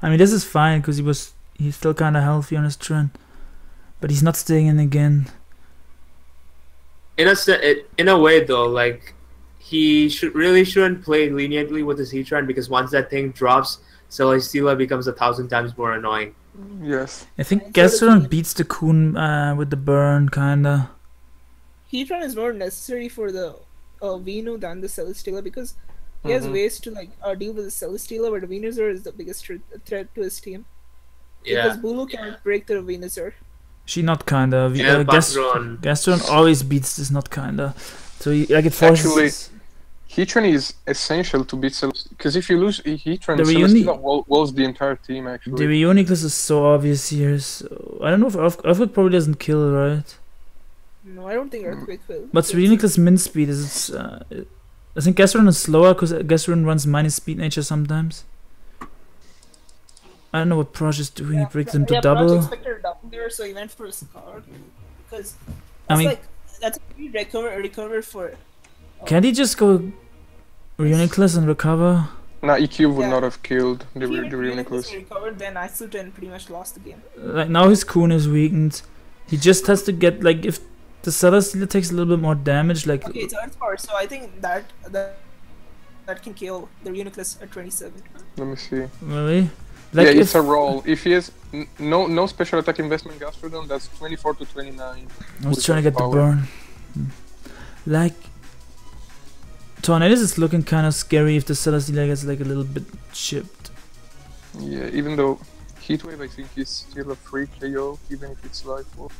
I mean, this is fine because he was he's still kind of healthy on his turn, but he's not staying in again. In a se- in a way though, like he should really shouldn't play leniently with his Heatran because once that thing drops, Celesteela becomes a thousand times more annoying. Yes. I think And Gastrodon beats the Coon uh, with the burn, kinda. Heatran is more necessary for the uh, Venu than the Celesteela because he has Mhm. ways to like uh, deal with the Celesteela, but Venusaur is the biggest thre- threat to his team. Yeah. Because Bulu can't break the Venusaur. She not kinda. V- Yeah, uh, Gast- Patron. Gastrodon always beats this not kinda. So you, like it forces. Heatran is essential to beat Celesteela because if you lose Heatran, The reuni- Celesteela wall- walls the entire team actually. the Reuniclus is so obvious here. So I don't know if Earth- Earthquake probably doesn't kill, right? No, I don't think Mm. Earthquake will. What's It's- Reuniclus min speed? Is uh, I think Gastrodon is slower because Gastrodon runs minus speed nature sometimes. I don't know what Proj is doing. he breaks them to yeah, Proj double. expected a double there, so he went for a scar. Because I mean- like that's a free recover recover for. Can't he just go Reuniclus and recover? Nah, EQ would Yeah. not have killed the, If he the Reuniclus. recovered, then Axel 10 pretty much lost the game. Like now his Coon is weakened. He just has to get like if the Celesteela takes a little bit more damage, like Okay, it's Earth Power, so I think that that that can kill the Reuniclus at 27. Let me see. really, like yeah, if it's a roll. If he has n- no no special attack investment Gastrodon, that's 24 to 29. I was trying to get the burn. Hmm. Like Tornadus is looking kind of scary if the Celesteela gets like a little bit chipped. Yeah, even though Heatwave, I think is still a free KO, even if it's Life Orb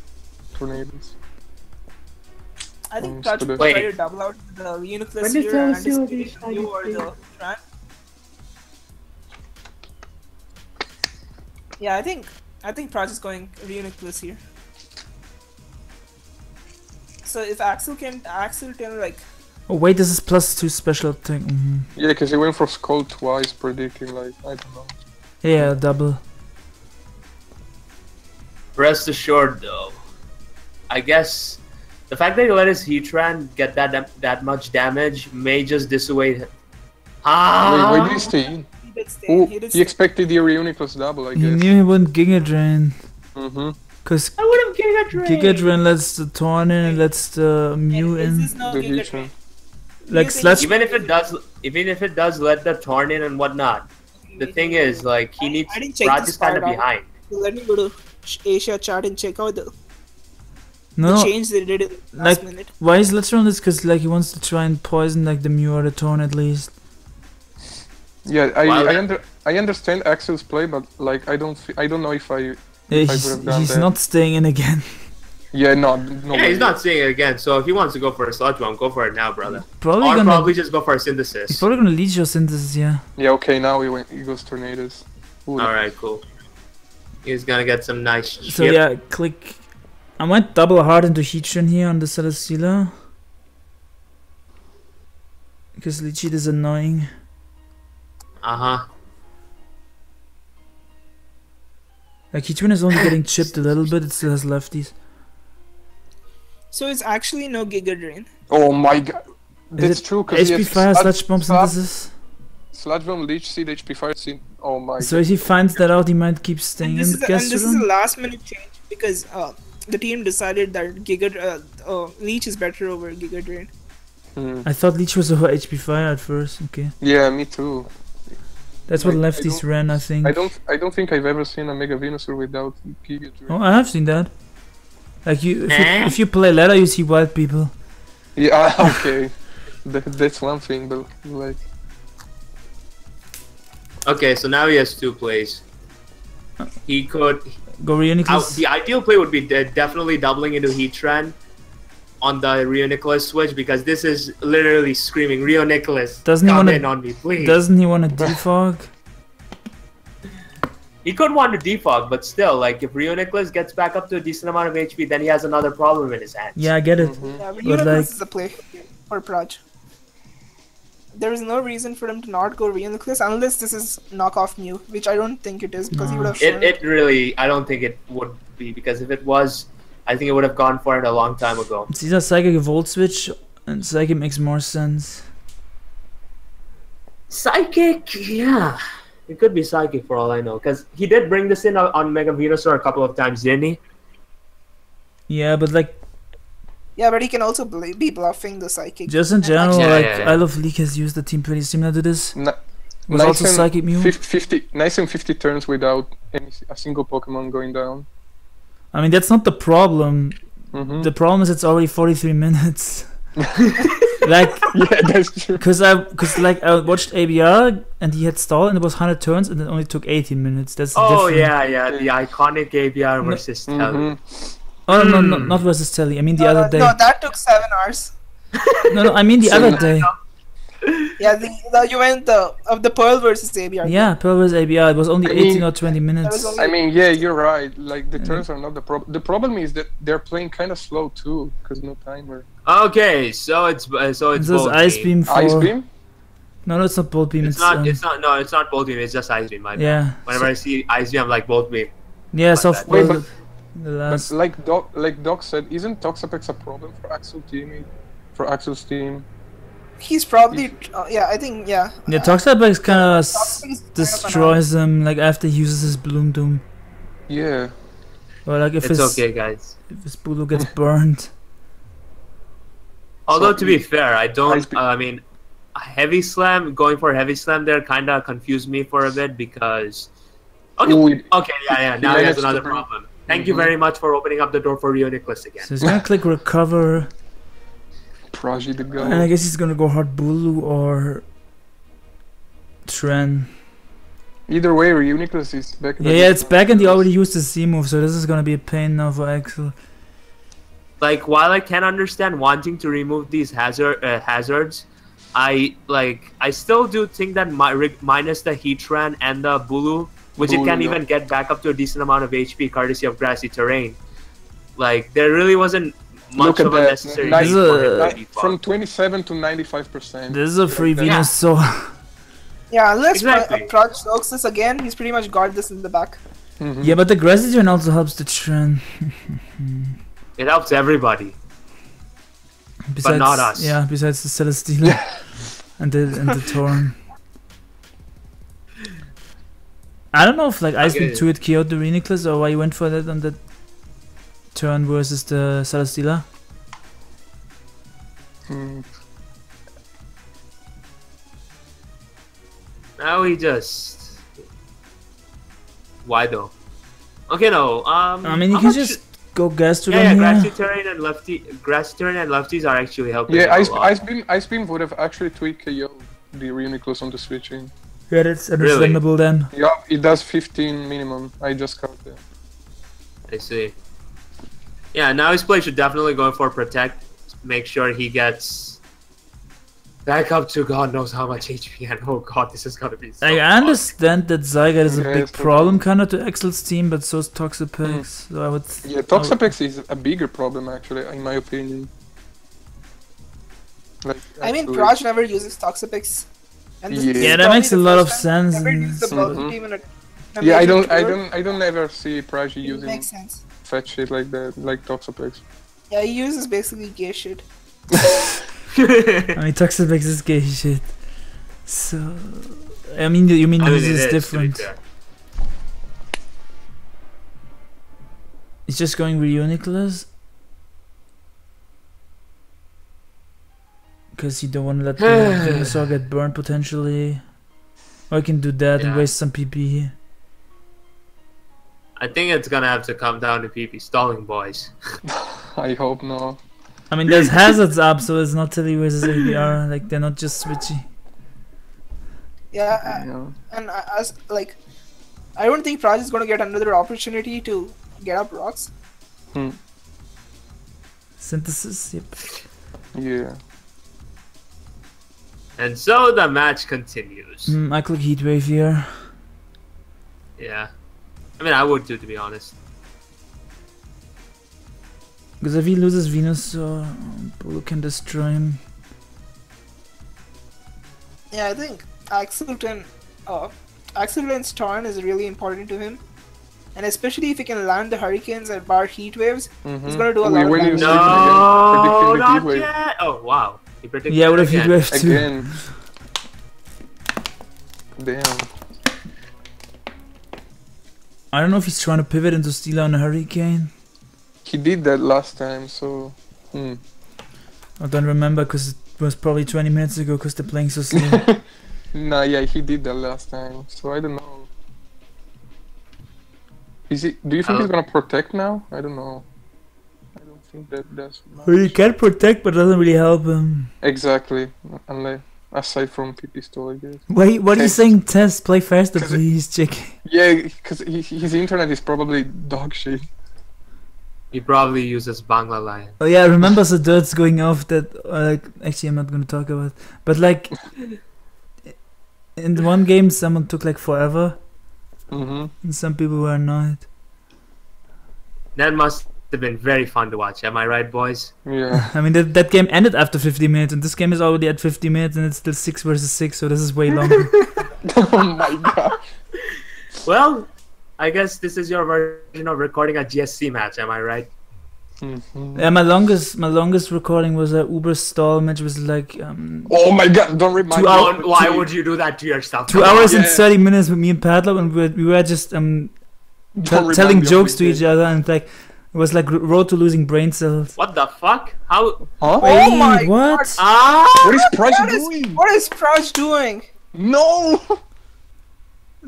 Tornadus. I Um, think Proj so would try to double out the Uniclus here and Celestial distribute decide you or the Tran. Yeah, I think I think Proj is going Uniclus here. So if Axel can Axel can like Oh wait, this is plus two special thing. mhm. Yeah, because he went for Scald twice, predicting like I don't know. Yeah, double. rest assured, though, I guess the fact that he let his Heatran get that dam- that much damage may just dissuade him. Ah, Wait, where did he stay in? He did stay. Oh, he did he stay. expected the Reuniclus double, I He guess. knew he wouldn't Giga Drain. Mm-hmm. Because I would have Giga Drain. Giga Drain lets the Torn in and lets the Mew Is in. this no The Giga Heatran. Drain? Like you think- Sludge. Even if it does, even if it does let the Torn in and whatnot, the thing is, like, he I- needs I didn't check Raj kind of behind. Let me go to Asia chart and check out the, the No, change they did in last like- minute. why is Let's run this? Because like he wants to try and poison like the Mew or the Torn at least. Yeah, I, While I, under, I understand Axel's play, but like I don't fe- I don't know if I Yeah, I he's would've done he's that. not staying in again. [LAUGHS] yeah no no yeah, he's not seeing it again. So if he wants to go for a sludge bomb, go for it now, brother. Probably or gonna probably just go for a he's synthesis. probably gonna lead your synthesis. Yeah. yeah okay now he went he goes Tornadus. Ooh, All right, cool. He's gonna get some nice. So yeah, click. I went double hard into Heatran here on the Celesteela. Because Leech Seed is annoying. Uh huh. Like Heatran is only getting chipped a little bit, it still has lefties. So it's actually no Giga Drain. Oh my god. Is That's it true because HP fire sludge bomb synthesis. Sludge bomb leech seed HP fire seed. Oh my So if he finds that out, he might keep staying And this, in the a, and this is a last minute change because uh, the team decided that Giga uh, uh, Leech is better over Giga Drain. Hmm. I thought Leech was over HP fire at first. Okay, Yeah, me too. that's what I- I lefties don't- ran, I think. I don't I don't think I've ever seen a Mega Venusaur without Giga Drain. Oh, I have seen that. Like you, if you, Eh? if you play ladder, you see white people. Yeah, [LAUGHS] okay. that, that's one thing, but like Okay, so now he has two plays. He could. Go I, Reuniclus. the ideal play would be de- definitely doubling into Heatran on the Reuniclus switch because this is literally screaming Reuniclus. Doesn't he come wanna- in on me, please? Doesn't he want to defog? [LAUGHS] He could want to defog, but still, like if Reuniclus gets back up to a decent amount of HP, then he has another problem in his hands. Yeah, I get it. mhm. Yeah, but But like- is a play for Praj. There is no reason for him to not go Reuniclus unless this is knockoff Mew, which I don't think it is because he would have It, it really, I don't think it would be because if it was, I think it would have gone for it a long time ago. It's either Psychic Volt Switch, and Psychic makes more sense. Psychic, yeah. It could be psychic for all I know, because he did bring this in on, on Mega Venusaur a couple of times, didn't he? Yeah, but like Yeah, but he can also bl- be bluffing the psychic. just in general, Yeah, like yeah, yeah. Isle of Leak has used the team pretty similar to this. Ni- Was also and Psychic Mew. fif- 50, nice and 50 turns without any, a single Pokemon going down. I mean, that's not the problem. hmm The problem is it's already 43 minutes. [LAUGHS] [LAUGHS] like, [LAUGHS] yeah, that's true. cause I, cause like I watched ABR and he had stalled and it was 100 turns and it only took 18 minutes. That's the Oh difference. yeah, yeah, the iconic ABR No- versus Telly. Mhm. Oh no, no, Hmm. not versus Telly. I mean the Uh, other day. No, that took seven hours. No, no, I mean the So- other day. [LAUGHS] Yeah, the, the you went the of the Pearl versus ABR. Yeah, Pearl versus ABR. It was only I mean- 18 or 20 minutes. only- I mean, yeah, you're right. Like the turns are not the problem. The problem is that they're playing kind of slow too, because no timer. Okay, so it's uh, so it's This is Ice Beam. Beam for. Ice beam. No, no, it's not Bolt Beam. It's It's, not. um, It's not. No, it's not Bolt Beam. It's just Ice Beam. My bad. Yeah. Whenever I see Ice Beam, I'm like Bolt Beam. Yeah, My soft bad. Wait, but- the But like Dokk, like Dokk said, isn't Toxapex a problem for Axel team? For Axel's team? He's probably uh, yeah. I think yeah. Yeah, Toxapex kind of Toxapex is kind of destroys him like after he uses his Bloom Doom. Yeah. Or like if It's his okay, guys. if his Bulu gets [LAUGHS] burned. Although to be fair, I don't. Uh, I mean, heavy slam going for heavy slam there kind of confused me for a bit because. Okay. Ooh, Okay. Yeah. Yeah. Now he has another problem. Thank you Mhm. very much for opening up the door for Reuniclus again. So he's gonna click recover, Prodigy the and I guess he's gonna go hard Bulu or Tren. Either way, Reuniclus is back. Yeah, yeah, it's back and he already used his Z move, so this is gonna be a pain now for Axel. like while I can understand wanting to remove these hazard uh, hazards, I like I still do think that mi- rig- minus the Heatran and the Bulu, which it can yeah. even get back up to a decent amount of HP courtesy of grassy terrain. Like there really wasn't much Look at of a that. necessary Nice- need for him to Ni- default. From 27 to 95 percent. This is a free that. Venus, so Yeah, unless Exactly. Pro- Proj this again, he's pretty much got this in the back. Mhm. Yeah, but the grassy turn also helps the trend. It helps everybody. Besides, not us. Yeah, besides the Celesteela [LAUGHS] and the and the Torn. I don't know if like Iceman Okay. 2 it killed the Reuniclus or why you went for that on the turn versus the Celesteela. Mm. Now he just. Why though? Okay, no. Um. I mean, you can much- just go Gastrodon Yeah, yeah. here. Grassy terrain and lefty, grassy terrain and lefties are actually helping. Yeah, ice, ice beam, ice beam would have actually tweaked KO the Reuniclus on the switching. Yeah, that's Really? understandable then. Yeah, it does 15 minimum. I just counted. I see. Yeah, now his play should definitely go for protect. Make sure he gets back up to God knows how much HP. And [LAUGHS] oh God, this is gonna be. So I fun. understand that Zygarde is a Yeah, big it's okay. problem kind of to Axel's team, but so is Toxapex. Hmm. So I would. Yeah, Toxapex is a bigger problem actually, in my opinion. Like, I mean. Praj never uses Toxapex. And Yeah. Yeah, that makes a lot of sense. Never and used the so- bulk team in a, in a Yeah, I don't, I don't, I don't ever see Pragi It using makes sense. Fat shit like that, like Toxapex. Yeah, he uses basically gay shit. [LAUGHS] I mean, Toxapex is gay shit. So. I mean, you mean I mean, use it is is, different. It's just going with Unicolors. Because you don't want to let the [SIGHS] Venusaur get burned potentially. Or you can do that and waste some PP. I think it's gonna have to come down to PP stalling, boys. [LAUGHS] I hope not. I mean, there's hazards up, so it's not Tilly versus ABR. Like, they're not just switchy. Yeah, Yeah. and as like, I don't think Praj is going to get another opportunity to get up rocks. Hmm. Synthesis, yep. Yeah. And so the match continues. Mm, I click Heatwave here. Yeah. I mean, I would too, to be honest. Because if he loses Venusaur, Bulu can destroy him. Yeah, I think Axel 10, uh, Axel 10's turn is really important to him. And especially if he can land the hurricanes and bar heat waves, Mhm. gonna do a we lot of damage. sleep No, again, predicting the not yet. Oh wow, he predicted Yeah, what it if again. Heatwave too? Again. [LAUGHS] Damn. I don't know if he's trying to pivot into Steela on a Hurricane. He did that last time, so. Hmm. I don't remember because it was probably 20 minutes ago because they're playing so slow. [LAUGHS] Nah, yeah, he did that last time, so I don't know. Is he? Do you think Oh. he's gonna protect now? I don't know. I don't think that does. well, you can protect, but it doesn't really help him. Exactly. Unless aside from PP stall, I guess. Wait, what are you saying, Tess? Play faster, 'Cause it- please, chick. Yeah, because his internet is probably dog shit. He probably uses Banglalion. Oh yeah, I remember the dirt's going off that uh, like actually I'm not gonna talk about. But like in the one game someone took like forever Mm-hmm. and some people were annoyed. That must have been very fun to watch. Am I right, boys? Yeah. [LAUGHS] I mean that that game ended after 50 minutes and this game is already at 50 minutes and it's still 6 versus 6 so this is way longer. [LAUGHS] [LAUGHS] oh my god. Well, I guess this is your version of recording a GSC match. Am I right? Mhm. yeah, my longest my longest recording was a Uber stall match was like um Oh my god! Don't remind Two me. hours- Don't- why would you do that to yourself? 2 Come on. hours and 30 minutes with me and Padlock and we were, we were just um Don't tell remind telling jokes to each other and like it was like r- road to losing brain cells. What the fuck? How? Huh? Oh my what? Ah! What is Price What is- doing? What is Praj doing? No!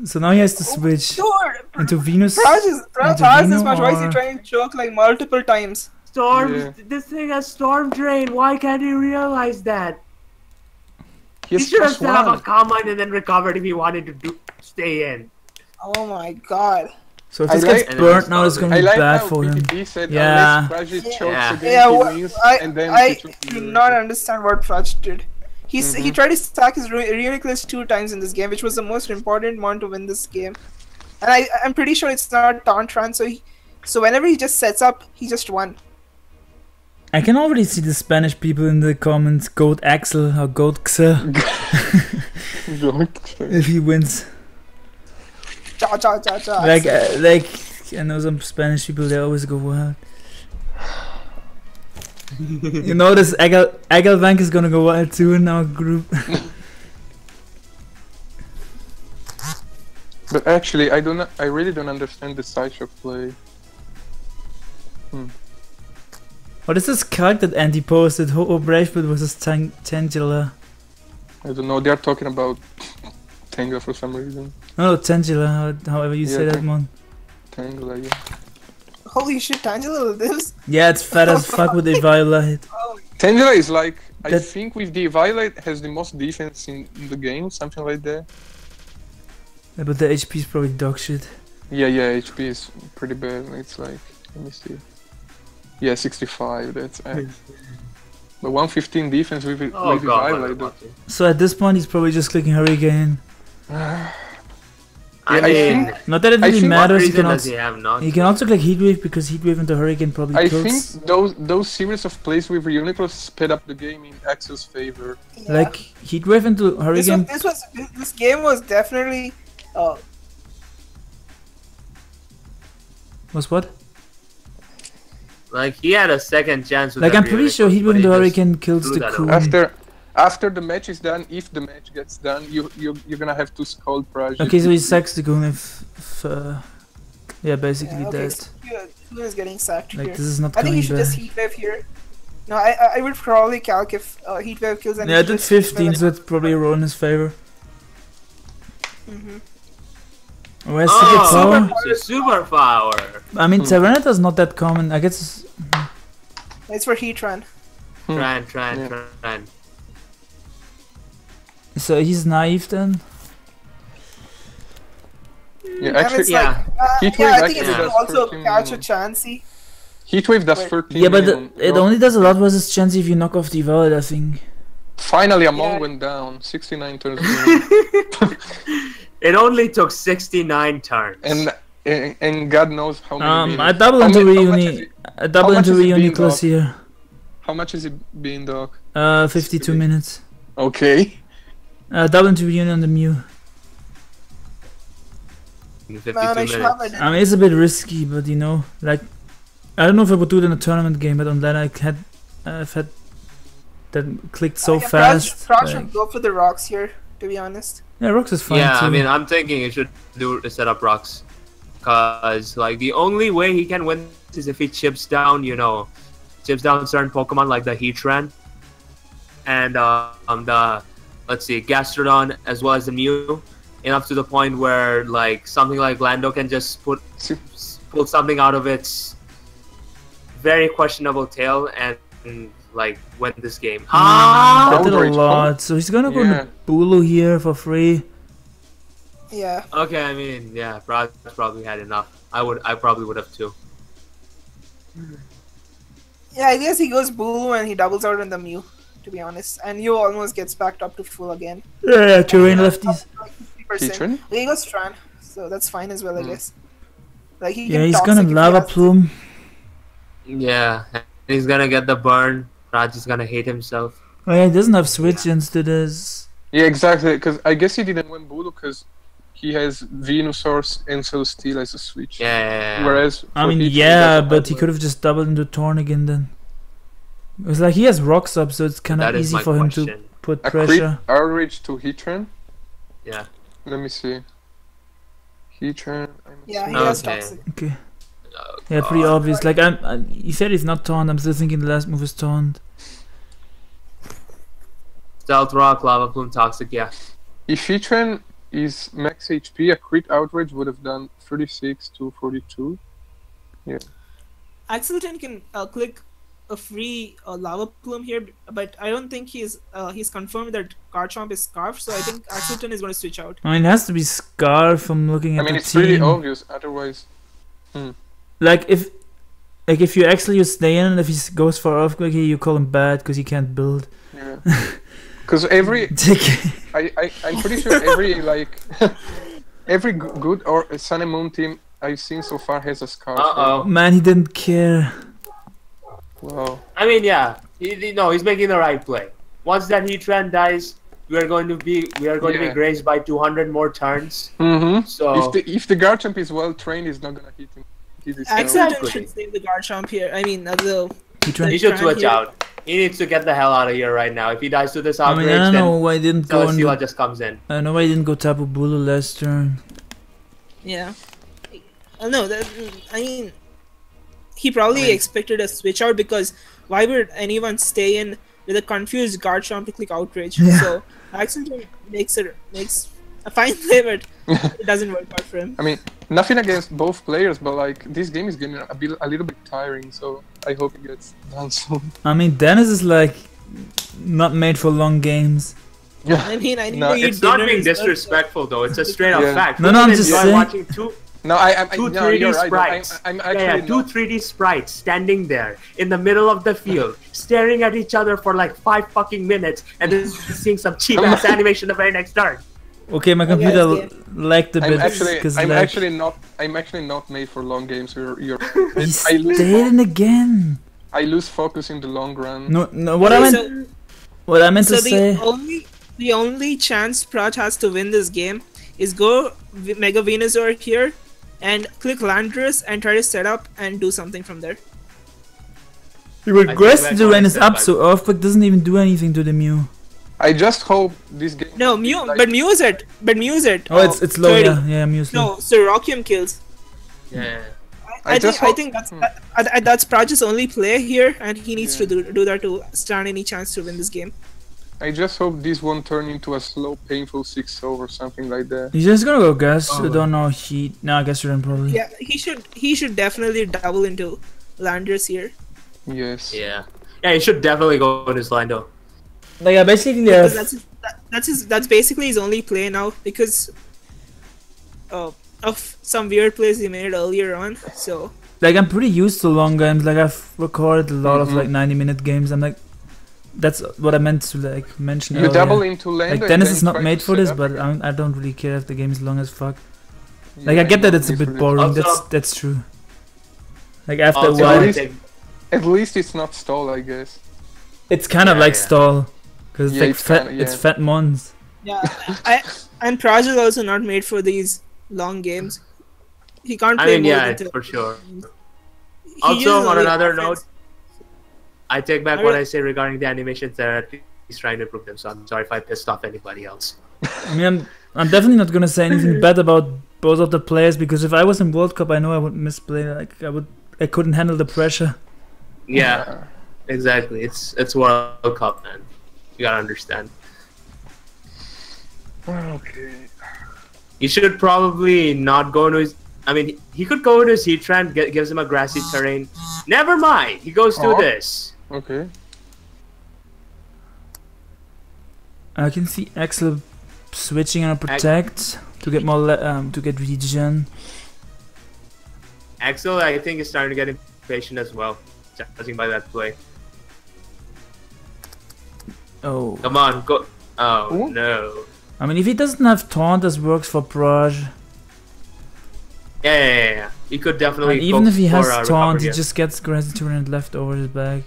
So now he has to switch Dude, into Venus. Praj is Praj Into has this Vino much. Why is he or- trying to choke like multiple times? Storm. Yeah. This thing has storm drain. Why can't he realize that? He He has should have set up a one. calm mind and then recovered if he wanted to do stay in. Oh my god. So if I this like- gets burnt now, it's gonna be like bad for him. Said Yeah. unless Yeah. Yeah, he I, and then I he do not understand what Praj did. He s he Mhm. tried to stack his Ru- Reuniclus two times in this game, which was the most important one to win this game. And I, I'm pretty sure it's not taunt run, so he, so whenever he just sets up, he just won. I can already see the Spanish people in the comments. Goat Axel or Goat Xe Don't- [LAUGHS] [LAUGHS] if he wins. Cha cha cha cha. Like, uh, like I know some Spanish people. They always go wild. you know this Egel Egelbank is gonna go wild too in our group. [LAUGHS] But actually, I don't. I really don't understand the Psyshock play. what is this card that Andy posted? Ho-Oh Bravebird versus Tang Tangela. I don't know. They're talking about Tangela for some reason. No, no, Tangela. However you say that Tang- one. Tangela, yeah. Holy shit, Tangela, this. Yeah, it's fat as [LAUGHS] fuck with the Eviolite. Oh, Tangela is like. I think with the Eviolite has the most defense in, in the game, something like that. Yeah, but the HP is probably dog shit. Yeah, yeah, HP is pretty bad. It's like, let me see. Yeah, 65. That's. Uh, [LAUGHS] but 115 defense with, Oh with the god, Eviolite. though. Matamochi. So at this point, he's probably just clicking Hurricane. I I mean, think- Not that it really matters. He reason can does he also have not? he can also click Heatwave because Heatwave into Hurricane probably I kills. think those those series of plays with Uniqlo sped up the game in Axel's favor. yeah. Like Heatwave into this was, Hurricane. this was this, this game was definitely uh, Was what? Like he had a second chance. With Like I'm pretty sure Heatwave but he into just- Hurricane kills the that Coon. After after the match is done, if the match gets done, you you you're gonna have to scold Praj. Okay, so he sacks the Coon if, if uh, yeah, basically yeah, okay, dead. so Kuhn- Kuhn is getting sacked Like here. this is not I think coming you should back. just heat wave here. No, I I- I would probably calc if uh, heat wave kills and Yeah, I you did just heat wave 15, so it's probably a roll in his favor. Mhm. Where's Oh, Secret Power? it's super power. I mean, Hmm. Serenita's not that common. I guess. It's for heat run. Hmm. Tran, Tran, Yeah. Tran. So he's naive then. Yeah, actually, yeah. like, uh, Heat yeah, I think it's actually does also 13 catch a minimum. chancey. Heatwave does Wait. 13. Yeah, but the, it only does a lot versus chance if you knock off the Eviolite, I think. Finally, Amon Yeah. went down. 69 turns. [LAUGHS] [LAUGHS] It only took 69 turns. and, and and God knows how many. Um, minutes. I double How into many- how much is Reuni. it- I double into is it being Reuniclus here. How much is it being dog? Uh, 52 minutes. Okay. Uh, double into Reunion on the Mew. Man, I should have minutes. it. I mean, it's a bit risky, but you know, like, I don't know if I would do it in a tournament game, but on that I had, I've had that clicked so Uh, yeah, fast. Crouch, Crouch like- would go for the rocks here, to be honest. yeah, Rocks is fine Yeah, too. I mean, I'm thinking you should do the setup rocks. Because, like, the only way he can win is if he chips down, you know, chips down certain Pokemon like the Heatran and uh, um, the, let's see, Gastrodon as well as the Mew. Enough to the point where, like, something like Lando can just put pull something out of its very questionable tail and, like, win this game. Ah, Ah! that did a lot. So he's gonna go Yeah. to Bulu here for free. Yeah. Okay, I mean, yeah, Brad probably had enough. I would, I probably would have too. Yeah, I guess he goes Bulu and he doubles out on the Mew, to be honest. And you almost gets backed up to full again. Yeah, yeah, terrain Yeah. lefties. Like 50%. He goes Tran, so that's fine as well, I Hmm. guess. Like he Yeah, he's gonna if he lava has- plume. Yeah, he's gonna get the burn. Raj is gonna hate himself. Oh yeah, he doesn't have switch into this. Yeah, exactly. Because I guess he didn't win Bulu because he has Venusaur and Celesteela as a switch. Yeah, yeah, yeah. Whereas I mean, Heatran, yeah, doesn't but he could have just doubled into Torn again then. It's like he has rocks up, so it's kind of easy my for him question. to put a crit pressure. outrage to Heatran. Yeah. Let me see. Heatran. Yeah, he assuming- has Okay. toxic. Okay. Oh, Yeah, pretty uh, obvious. Like I'm, uh, I, he said he's not taunt. I'm still thinking the last move is taunt. Stealth Rock, Lava Plume, Toxic, yeah. If Heatran is max HP, a crit outrage would have done 36 to 42. Yeah. Axel 10 can uh, click a free uh, lava plume here, but I don't think he's uh, he's confirmed that Garchomp is Scarf, so I think Axel 10 is going to switch out. I mean, it has to be Scarf. I'm looking at. The case. I mean, the it's pretty obvious. Otherwise, Like if, like if you actually you stay in, and if he s- goes for earthquake, here you call him bad because he can't build. yeah. Because every [LAUGHS] Take- I, I I'm pretty sure every like [LAUGHS] every good or Sun and Moon team I've seen so far has a scarf. Uh oh. Man, he didn't care. Wow. I mean, yeah. He, he- no, he's making the right play. Once that Heatran dies, we are going to be we are going to be grazed by 200 more turns. Mm-hmm. So If the if the Garchomp is well trained, he's not gonna hit him. Hit his tail. Axel 10 Exactly. should save the Garchomp here. I mean, the He tried. he should Trying switch here. out. He needs to get the hell out of here right now. If he dies to this I outrage, mean, I don't then know why I didn't go and Celesteela go, just comes in. I know why I didn't go Tapu Bulu last turn. yeah. Uh, no, that I mean, he probably Right. expected a switch out because why would anyone stay in with a confused guard Garchomp to click outrage? Yeah. So Axel 10 makes it makes a fine [LAUGHS] play, but [LAUGHS] it doesn't work out for him. I mean, nothing against both players, but like this game is getting a bit a little bit tiring. So I hope it gets [LAUGHS] done soon. I mean, Denis is like not made for long games. Yeah. I mean, I need no, to it's not dinner being as well, so- disrespectful though. It's a straight up Yeah. fact. No, no, I'm just saying- watching two No, I, I, I two no, 3D you're right. sprites. I'm, I'm yeah, actually yeah, two not. 3D sprites standing there in the middle of the field, staring at each other for like five fucking minutes, and then [LAUGHS] seeing some cheap ass animation the very next turn. Okay, my guess, computer yeah. lagged a I'm bit actually, I'm like actually not, I'm actually not made for long games. You're, you're, [LAUGHS] he I lose, stayed again. I lose focus in the long run. No, no. What I Okay, meant, what I meant so to the say. only the only chance Praj has to win this game is go V- Mega Venusaur here and click Landorus and try to set up and do something from there. He regressed that's the what rain is up, but- so Earthquake doesn't even do anything to the Mew. I just hope this game. No, Mew, like- but Mew is it? But Mew is it? Oh, it's it's low. 30. Yeah, yeah, Mew's low. No, so Rockium kills. Yeah. I, I I just think I think that's Hmm. that, I- I- that's Praj's only play here, and he needs Yeah. to do, do that to stand any chance to win this game. I just hope this won't turn into a slow, painful 6-0 or something like that. He's just gonna go gas. I Oh. don't know. He no, I guess run probably. Yeah, he should he should definitely double into Landers here. Yes. Yeah. Yeah, he should definitely go with his line though. Like I basically because have. that's his, that, that's his that's basically his only play now because uh, of some weird plays he made earlier on. So Like I'm pretty used to long games. Like I've recorded a lot of Mhm. like 90 minute games. I'm like, that's what I meant to like mention You earlier. double into land. like Denis is not made for this, but again. I, I don't really care if the game is long as fuck. Yeah, Like I get that it's a bit boring. Also- that's that's true. Like after a while, I least- At least it's not stall, I guess. it's kind of like yeah. stall, because Yeah, like it's fat, kinda- it's yeah. fat mons. yeah, I and Praj is also not made for these long games. He can't I play mean, more yeah, than two. for sure. He Also, on another offense. I take back I what I say regarding the animations that he's trying to improve them. So I'm sorry if I pissed off anybody else. I mean, I'm, I'm definitely not gonna say anything bad about both of the players because if I was in World Cup, I know I would misplay. Like I would, I couldn't handle the pressure. Yeah, exactly. It's it's World Cup, man. You gotta understand. Okay. He should probably not go into his. I mean, he could go into his Heatran, get, gives him a grassy terrain. Never mind. He goes through Oh. this. Okay. I can see Axel switching on a protect to get more le- um to get regen. Axel, I think, is starting to get impatient as well, judging by that play. Oh, Come on, go. Oh Ooh. no. I mean, if he doesn't have taunt, this works for Praj. Yeah, yeah, yeah, yeah. He could definitely. And even if he has taunt, he just gets grassy terrain left over his back.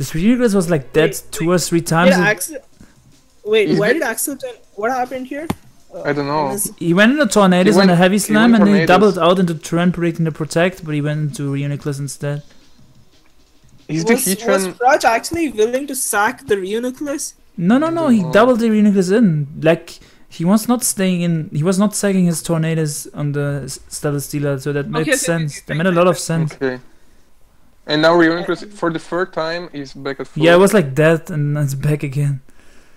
This Regress was like dead Wait, two or three times. Did Axel? Wait, Is why it- did Axel? turn- What happened here? Uh, I don't know. is- He went into Tornadus He on a heavy slam went and then he doubled out into Trent predicting the protect, but he went into Reuniclus instead. Is the was, was Heatran... Actually willing to sack the Reuniclus? No, no, no, he Oh. doubled the Reuniclus in. Like, he was not staying in, he was not sacking his Tornadus on the S- Stellar Stealer, so that made okay, okay, sense. that made a lot of sense. Okay. And now Reuniclus, for the third time, is back at full. Yeah, it was like that, and it's back again.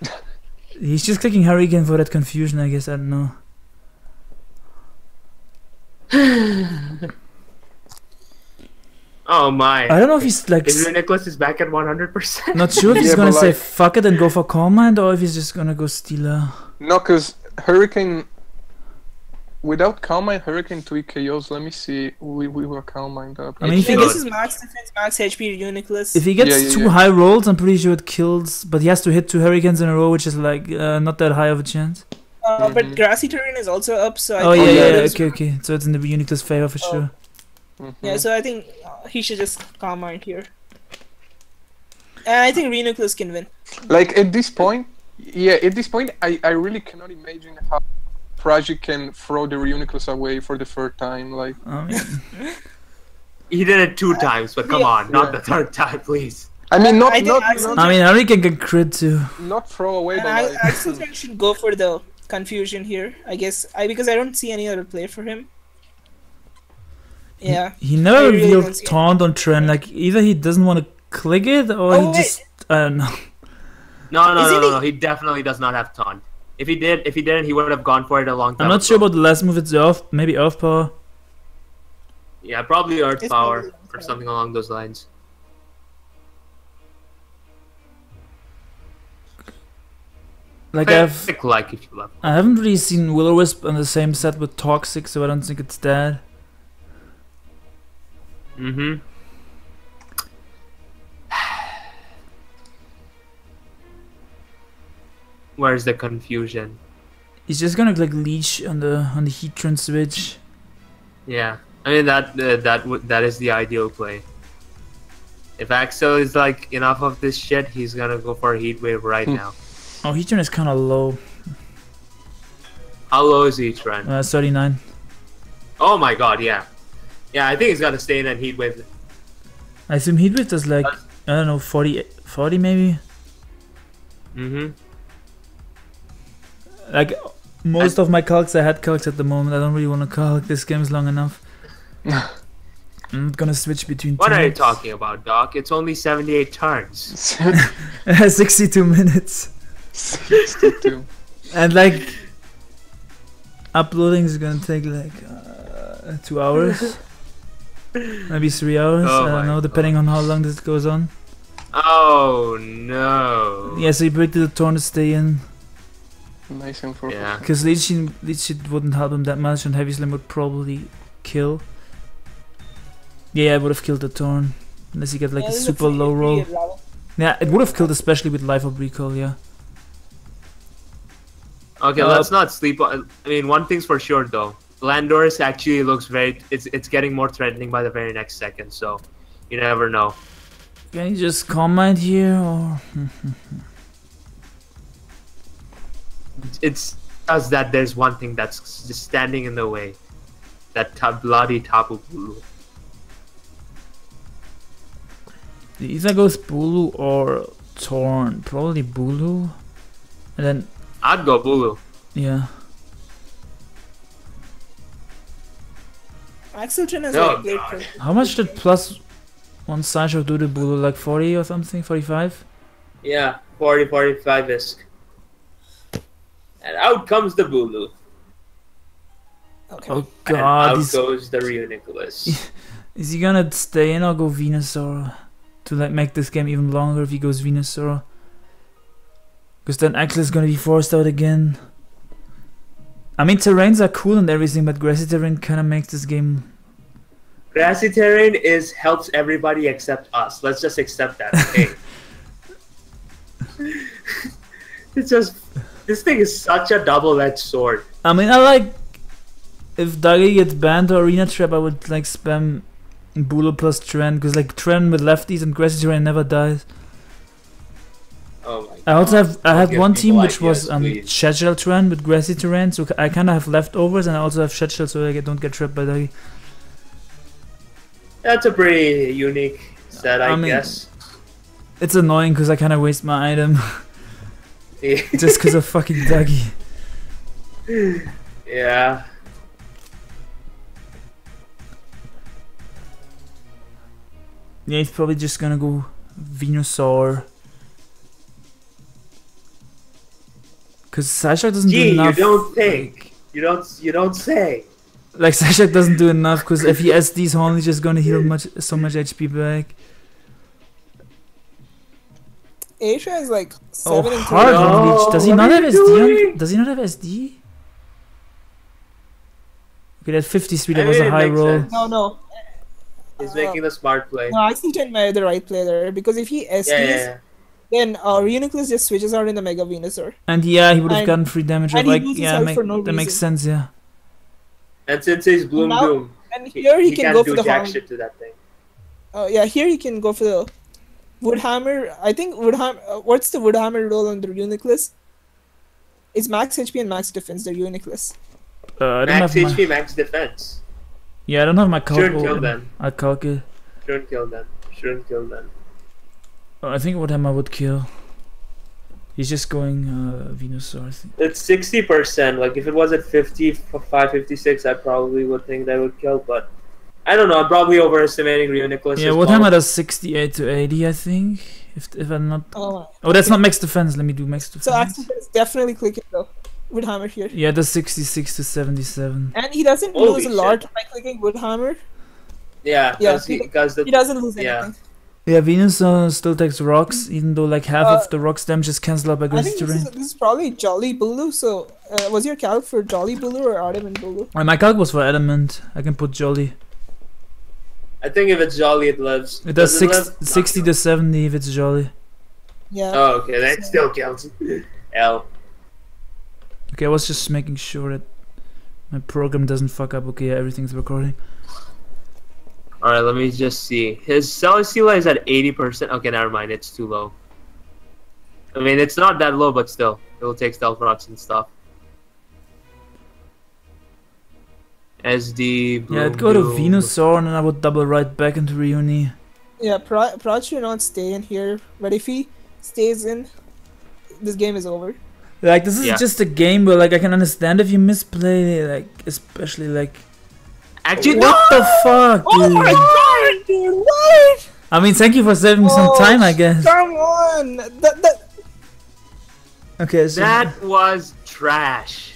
[LAUGHS] He's just clicking Hurricane for that confusion, I guess, I don't know. [SIGHS] Oh my. I don't know if he's like Is Nicholas is back at 100%? not sure if he's Yeah, gonna but say like- fuck it and go for Command or if he's just gonna go Stealer. No, because Hurricane... Without Calm Mind, Hurricane 2 KOs, let me see. We, we were Calm Mind up. I mean, if he Good. this is max defense, max HP Reuniclus. If he gets Yeah, yeah, two yeah. high rolls, I'm pretty sure it kills. But he has to hit two Hurricanes in a row, which is like uh, not that high of a chance. uh, But Mhm. grassy terrain is also up, so I oh think yeah, yeah, yeah, it yeah, is- okay, okay. So it's in the Uniclus favor for Oh. sure. Mhm. Yeah, so I think uh, he should just calm mind here. And I think Reuniclus can win. Like, at this point, Yeah, at this point, I, I really cannot imagine how Praji can throw the Reuniclus away for the third time. Like, I mean, [LAUGHS] He did it two times, but come Yeah. on, not Yeah. the third time, please. I mean, not I think not, Axel- not, I mean, Hurricane get crit too. not throw away, And but I, like, Axel Trent should go for the confusion here, I guess. I because I don't see any other play for him. Yeah. He never I really revealed don't see it. taunt on Trent. Like either he doesn't want to click it or Oh, he wait. just I don't know. No, no, Isn't no, no, he- no. He definitely does not have taunt. If he did, if he didn't, he would have gone for it a long time. I'm not sure about the last move. It's Earth, maybe Earth Power. Yeah, probably Earth It's Power probably or something along those lines. Like I have, like if you love. I haven't really seen Will Wisp on the same set with Toxic, so I don't think it's dead. Mm-hmm. Where's the confusion? He's just gonna like leech on the on the heat Heatran switch. Yeah, I mean that uh, that would that is the ideal play. If Axel is like enough of this shit, he's gonna go for a heat wave right Hmm. now. Oh, heat Heatran is kind of low. How low is Heatran? Uh, 39. Oh my god, yeah, yeah. I think he's gonna stay in that heat wave. I assume heat wave does like I don't know 40, 40 maybe. Mm-hmm. Like most of my calcs, I had calcs at the moment. I don't really want to calc. This game's long enough. [LAUGHS] I'm not gonna switch between. What are you talking about, Dokk? It's only seventy-eight turns. [LAUGHS] 62 minutes. 62. [LAUGHS] And like uploading is gonna take like uh, two hours, maybe three hours. Oh I don't know, depending on how long this goes on. Oh no. Yeah, so you break the torn to stay in nice and for Yeah. because Leech Leech wouldn't help him that much, and Heavy Slam would probably kill. Yeah, I would have killed the torn unless you get like Yeah, a super pretty- low roll. Yeah, it would have killed especially with Life Orb recoil. Yeah. Okay, Uh, let's not sleep on. I mean, one thing's for sure though. Landorus actually looks very. It's it's getting more threatening by the very next second. So, you never know. Can you just comment here or? [LAUGHS] It's just that there's one thing that's just standing in the way. That ta- bloody Tapu Bulu. He either goes Bulu or Torn. Probably Bulu. And then, I'd go Bulu. yeah. Axel Trent has Oh, like played for How much did plus one Psyshock do to Bulu? Like 40 or something? 45? Yeah, 40 45 isk. And out comes the Bulu. Okay. Oh and god. out He's, goes the Rio Reuniclus. [LAUGHS] is he gonna stay in or go Venusaur? To like make this game even longer if he goes Venusaur? Because then Axel is gonna be forced out again. I mean, terrains are cool and everything, but grassy terrain kind of makes this game. Grassy terrain is helps everybody except us. Let's just accept that. Okay. [LAUGHS] [LAUGHS] it's just this thing is such a double-edged sword. I mean, I like if Dagi gets banned to Arena Trap, I would like spam Bulu plus Trent because like Trent with lefties and grassy terrain never dies. Oh my god. I also have I had one team which was ideas, um please. Shedshell terrain with grassy terrain, so I kind of have leftovers, and I also have Shedshell, so I get- don't get trapped by Dagi. That's a pretty unique set, I, I mean- guess. It's annoying because I kind of waste my item [LAUGHS] [LAUGHS] just because of fucking Dagi. [LAUGHS] yeah. Yeah, he's probably just gonna go Venusaur. Because Sasha doesn't Gee, do you don't think. You don't. You don't say. Like Sasha doesn't do enough because if he SDs only just gonna heal much so much HP back. Asia is like Oh, seven and hard three. No, on Leech. Does he what not have SD? On, does he not have SD? Okay, that 53 that I was a high roll. sense. No, no. He's Uh, making the smart play. No, I Axel Trent made the right play there because if he SDs, Yeah, yeah, yeah. then uh, Reuniclus just switches out in the Mega Venusaur. And yeah, he would have And- gotten free damage. and Of he like, loses yeah, make, for no that makes sense. Yeah. And since he's Bloom Now- Doom, And here he, can can't go for the jack shit to that thing. Uh, yeah, here he can go for the Woodhammer. I think Woodhammer. Uh, what's the Woodhammer role on the Reuniclus? It's max HP and max defense. They're uniqueless. Uh, I don't Max have my, HP, max defense. yeah, I don't have my calc. Shouldn't kill them. I calc it. Shouldn't kill them. Shouldn't kill them. Oh, I think Woodhammer would kill. He's just going uh, Venusaur. I think. It's sixty percent. Like if it was at 55, 56, I probably would think that would kill. But I don't know. I'm probably overestimating Reuniclus. Yeah, what time does 68 to 80? I think. If if I'm not. Oh, Oh, that's not max defense. Let me do max defense. so Axel is definitely clicking though. Woodhammer here. Yeah, that's 66 to 77. And he doesn't Holy lose a lot by clicking Woodhammer. Yeah, Yeah, because he- because the He doesn't lose Yeah. anything. Yeah, Venusaur still takes rocks, even though like half Uh, of the rocks damage is cancelled out by I aggressive think this is, this is probably Jolly Bulu. So, uh, was your calc for Jolly Bulu or Adamant Bulu? Uh, my calc was for adamant. I can put jolly. I think if it's Jolly, it lives. It does Does it live? 60 to 70 if it's jolly. Yeah. Oh, okay, that still counts. [LAUGHS] L. Okay, I was just making sure that my program doesn't fuck up. Okay, yeah, everything's recording. All right, let me just see. His Celesteela is at eighty percent. Okay, never mind. It's too low. I mean, it's not that low, but still, it will take stealth rocks and stuff. SD. Yeah, I'd Bloom go to Doom. Venusaur and then I would double right back into Reuni. Yeah, Pro- Prod should not stay in here, but if he stays in, this game is over. Like this is Yeah. just a game where like I can understand if you misplay, like especially like Actually, what no! the fuck, Oh dude? my god, dude! What? I mean, thank you for saving some Oh, time, I guess. Come on! That, that, Okay, so That was trash.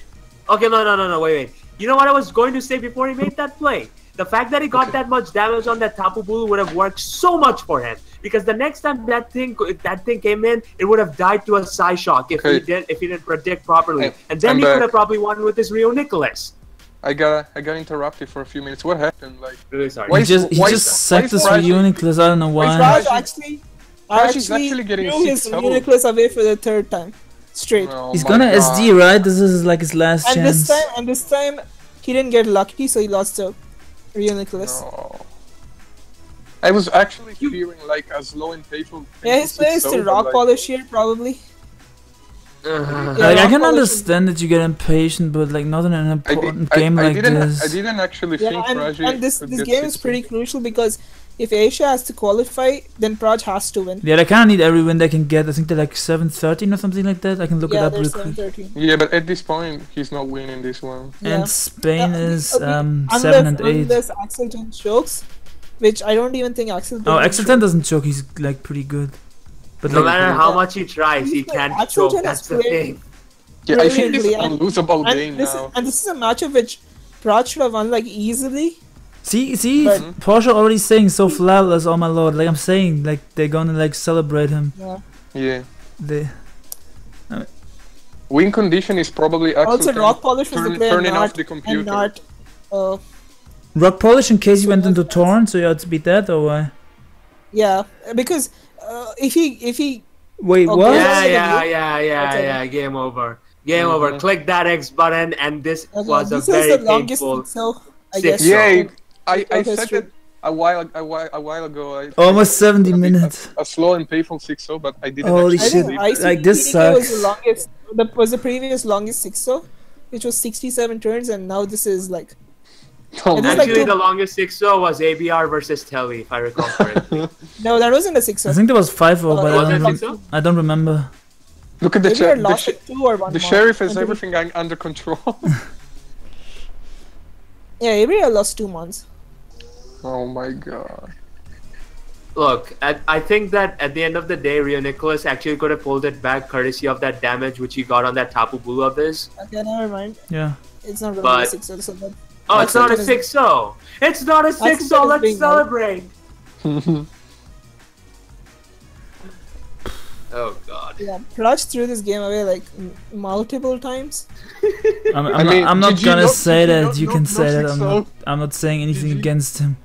Okay, no, no, no, no. Wait, wait. You know what I was going to say before he made that play? The fact that he got that much damage on that Tapu Bulu would have worked so much for him. Because the next time that thing that thing came in, it would have died to a Psy Shock if he Okay. did if he didn't predict properly, I- and then I'm he could uh, have probably won with his Reuniclus. I got I got interrupted for a few minutes. What happened? Like Really sorry. Why he is- just he why just is- sacked why is us Raj- with Uniclus. I don't know why. Raj Raj- actually, I Raj actually, actually getting threw his six health. Uniclus away for the third time. Straight. oh He's gonna God. SD, right? This is like his last and chance. this time, and this time, he didn't get lucky, so he lost to Reuniclus. No. I was actually fearing like as low in painful. Yeah, his play is so, to rock like, polish here, probably. Uh, Yeah, like I can understand that you get impatient, but like not in an I, important did, I, game I like didn't. this. I didn't actually Yeah, think and, Raji and this this game is pretty crucial because if Asia has to qualify, then Praj has to win. Yeah, they kind of need every win they can get. I think they're like 7-13 or something like that. I can look it up they're real quick. 7-13. Yeah, but at this point, he's not winning this one. Yeah. And Spain Uh, is okay, um, unless, 7 and 8. Unless Axel 10 chokes, which I don't even think Axelton. Oh, will Axel doesn't choke. He's like pretty good. But no like, matter how much he tries, he can't like- choke. That's the playing- thing. Yeah, I think it's Brilliantly, an and- unlosable And game this, now. is, and this is a matchup which Praj should have won like easily. See, see, But- Porsche already saying so flawless. Oh my lord! Like I'm saying, like they're gonna like celebrate him. Yeah. Yeah, They, win condition is probably Also, actually rock polish was the turn, play turning and off not, the computer. and not. Uh, rock polish in case you went into torn, so you had to beat that or why? yeah, because uh, if he if he Wait, Okay. what? Yeah, Yeah. yeah, yeah, yeah, Okay. yeah. Game over. Game Mhm. over. Click that X button, and this okay, was a very is the longest painful. so I six. guess. yeah, So- it- I, I said history. that a while a while a while ago. I Almost 70 a, minutes. a slow and painful 6-0, but I didn't Holy I actually shit. think believe ICT Like, this PDK was sucks. the longest. That was the previous longest six so, which was sixty-seven turns, and now this is like. [LAUGHS] Oh It is my like Actually, two- the longest 6-0 was ABR versus Telly, if I recall [LAUGHS] correctly. no, that wasn't a six I think there was 5 0, Oh, but was I don't, it rem- I don't remember. Look at the, Maybe cha- the, lost sh- two or one. the sheriff has everything under control. [LAUGHS] Yeah, Avery lost two months. Oh my god. Look, I, I think that at the end of the day, Reuniclus actually could have pulled it back courtesy of that damage which he got on that Tapu Bulu of his. Okay, never mind. Yeah. It's not gonna But- a six so. so that, Oh, it's not a Axel 10 is- 6 0. It's not a 6 0. Let's celebrate. [LAUGHS] Oh, God. yeah, Praj threw this game away like m- multiple times. I'm, I'm I mean, not, I'm not gonna no- say GG, that. no- you can no say that. I'm oh? not, I'm not saying anything against him.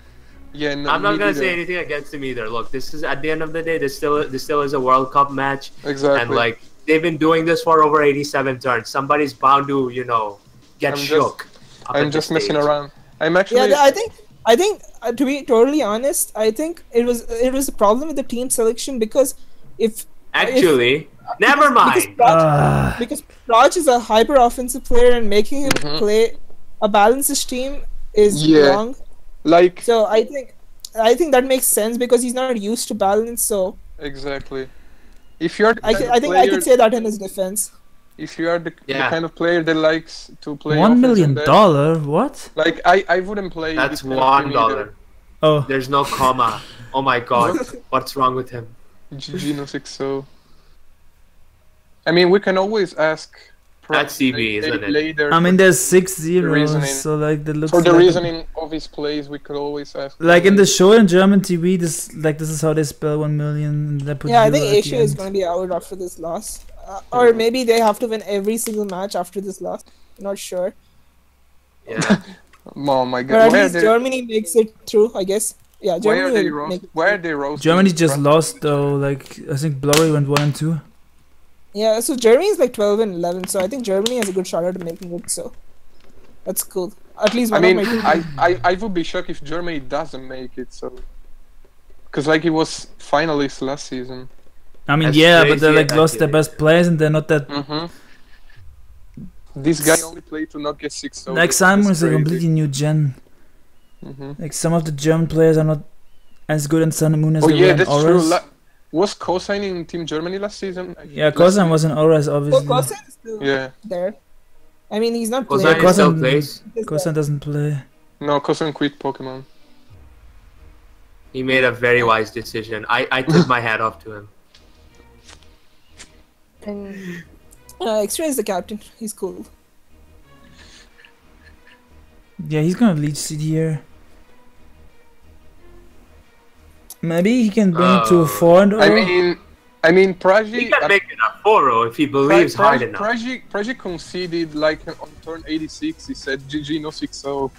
Yeah, no, I'm not gonna neither. say anything against him either. Look, this is at the end of the day, this still this still is a World Cup match, Exactly. and like they've been doing this for over 87 turns. Somebody's bound to, you know, get I'm shook. up I'm just this messing stage. around. I'm actually. Yeah, I think I think uh, to be totally honest, I think it was it was a problem with the team selection because if Actually, Never Because mind. Praj, Ah, because Praj is a hyper offensive player, and making him Mhm. play a balanced team is Yeah. wrong. Like So I think, I think that makes sense because he's not used to balance. So exactly. If you're I, kind ca- of I think I could say that in his defense. if you are the, the kind of player that likes to play million and that- dollar? What? Like I, I wouldn't play. That's this kind of one team dollar. Oh, There's no comma. [LAUGHS] Oh my god. What's wrong with him? either. GG no six so. I mean, we can always ask. Pro- That's CB, la- isn't it? I mean, there's six reasoning. zeros, so like that looks for the like reasoning of his plays, we could always ask. Like in the show in German TV, this like this is how they spell one million. And they put Yeah, I think at Asia is going to be out after this loss, uh, or maybe they have to win every single match after this loss. Not sure, Yeah. [LAUGHS] Oh my but god! at Why are least they? Germany makes it through. I guess. Yeah, Why are Germany they roast? make it Why are they roasting? Germany just Praj? lost though. Like I think Blurry went one and two. Yeah, so Germany is like 12 and 11, so I think Germany has a good shot at making it. So that's cool. At least I mean, of my teams. I, I, I would be shocked if Germany doesn't make it. So, because like it was finalist last season. I mean, That's yeah, but they like lost their best players and they're not that. Mm-hmm. This guy only played to not get six. So like Simon is a completely new gen. hmm Like some of the German players are not as good in Sun and Moon as Oh they were yeah, in that's true. La- was Cosine in Team Germany last season? Yeah, Kozan was in Auras, Oh, obviously. Kosan is still Yeah. there. I mean, he's not Was playing. Yeah, that still Kosan- plays? He's Kozan doesn't play. No, Cosine quit Pokemon. He made a very wise decision. I, I tip my hat off to him. And, uh, X-Ray is the captain. He's cool. Yeah, he's gonna lead CDR. Maybe he can bring it to Oh. a four and I oh. mean, I mean, He can make it a 4 if he believes hard enough. Praji, Praji conceded like on turn 86. He said GG no 6 0.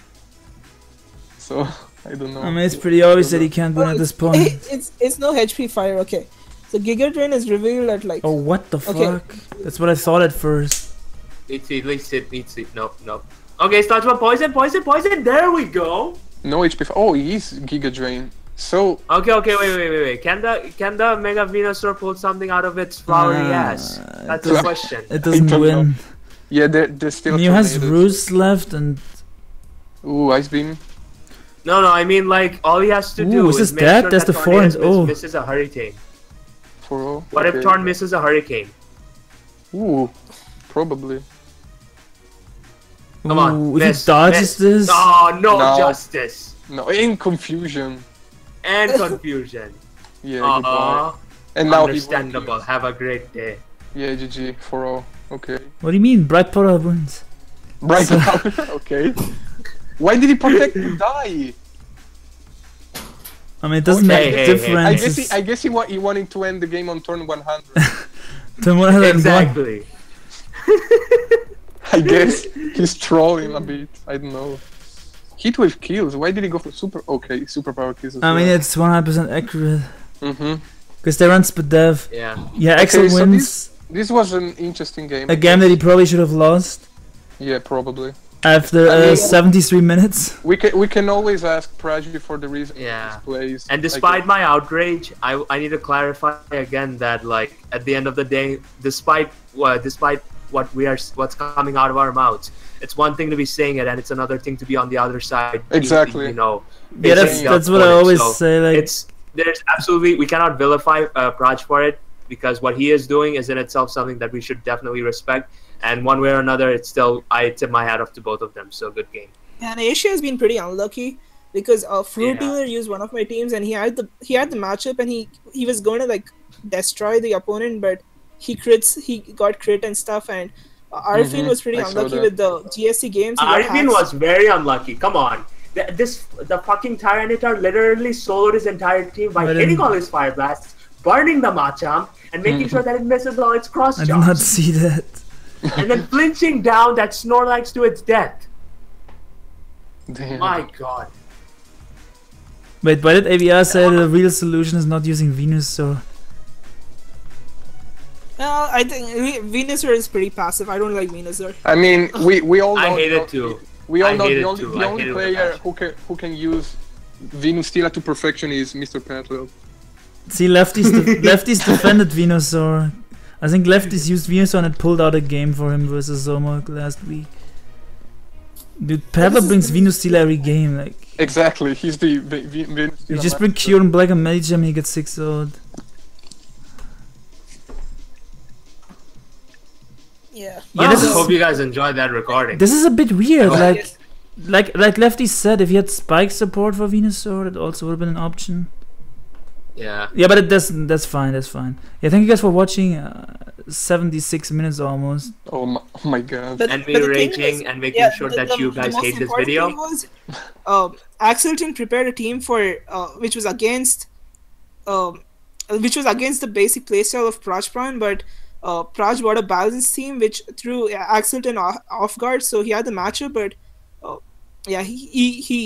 So [LAUGHS] I don't know. I mean, it's pretty obvious that he can't win Oh, at this it's, point. it's it's no HP fire. Okay, so Giga Drain is revealed at like Oh, what the Okay. fuck? That's what I thought at first. It's at least it needs it. No, nope. Okay, starts with poison, poison, poison. There we go. No HP. Oh, he's Giga Drain. So Okay, okay, wait, wait, wait, wait. Can the can the Mega Venusaur pull something out of its flowery Uh, ass? That's the question. It doesn't don't know. win. yeah, they're, they're still. Mew has Tornadus. Roost left and Ooh, Ice Beam. No, no, I mean like all he has to Ooh, do is is this make that? sure That's that the four and- Tornadus miss- oh. misses a hurricane. For all. What if Torn misses a hurricane? Ooh, probably. Come on, Ooh, if he miss, dodges miss. this, Oh, no, No. justice No, in confusion. And [LAUGHS] confusion. Yeah, Uh. And now he understandable. Have a great day. Yeah, GG for all. Okay. what do you mean? Bright Potter wins. Right now. [LAUGHS] okay. Why did he protect and [LAUGHS] die? I mean, it doesn't Okay, make hey, a hey, difference. I guess he, I guess he, wa- he wanted to end the game on turn 100. turn 101. Exactly. I guess he's trolling a bit. I don't know. Heatwave kills. Why did he go for super? Okay, superpower kills. As I mean, it's 100% accurate. Mhm. Because they run Spadev. Yeah. Yeah, Okay, Axel so wins. This was an interesting game. A game that he probably should have lost Yeah, probably. after I uh, mean- 73 minutes. We can we can always ask Praji for the reason Yeah. he plays. And despite guess. my outrage, I, I need to clarify again that like at the end of the day, despite what despite what we are what's coming out of our mouths, it's one thing to be saying it, and it's another thing to be on the other side. Exactly. You, know. Yeah, that's that's what I for it. always So say. Like, It's there's absolutely we cannot vilify uh, Praj for it because what he is doing is in itself something that we should definitely respect. And one way or another, it's still I tip my hat off to both of them. So good game. And Asia has been pretty unlucky because uh, Fruit Yeah. Dealer used one of my teams and he had the he had the matchup and he he was going to like destroy the opponent, but he crits he got crit and stuff and Arifin Mhm, was pretty I unlucky with the GSC games. he got Arvin hacks. was very unlucky. Come on. Th- This the fucking Tyranitar literally soloed his entire team by But hitting in- all his fire blasts, burning the Machamp, and making sure that it misses all its cross chops. I did not see that. and then flinching down that Snorlax to its death. Damn. My God. Wait, why did ABR say the real solution is not using Venus? So Uh, I think Venusaur is pretty passive. I don't like Venusaur. I mean, we we all [LAUGHS] know. I hate it too. We all I know the only, the only hate it with a player who can who can use Venus Stila to perfection is Mr. Patlel. see, lefties de- [LAUGHS] lefties defended Venusaur. I think lefties used Venusaur and it pulled out a game for him versus Zomorg last week. Dude, Pepper brings Venus Steel every game. Like Exactly. He's the. the, the, the you just bring Cure and Black and Mage him, he gets six out. Yeah. Yeah, Well, this I is- hope you guys enjoyed that recording. This is a bit weird. Oh. Like Yes. like like Lefty said, if he had spike support for Venusaur, it also would have been an option. yeah. Yeah, but it doesn't. That's fine. That's fine. Yeah, thank you guys for watching. Uh, Seventy-six minutes almost. Oh my, oh my god. But- And but me the raging is- and making Yeah, sure the- that the- you guys hate this important video. thing Was, uh, Axel 10 prepared a team for uh, which was against, um, which was against the basic playstyle of Prajpran, but uh, Praj bought a balanced team which threw Axel 10 off, off guard, so he had the matchup, but uh, yeah, he, he he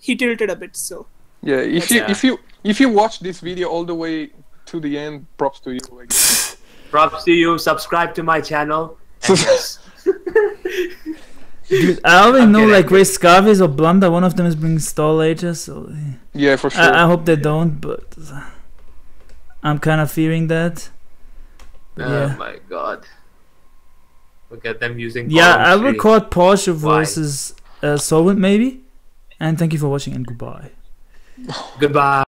he tilted a bit. So Yeah, if That's- you Yeah. if you if you watch this video all the way to the end, props to you. [LAUGHS] Props to you. Subscribe to my channel. [LAUGHS] Dude, I already I'm know kidding. like Ray Scarface or Blunder. One of them is bringing stall later, so yeah, for sure. I, I hope they don't. But I'm kind of fearing that. Oh yeah, my god. Look at them using. yeah. I'll three. record Porsche versus uh, Solvent maybe. And thank you for watching and goodbye. Goodbye.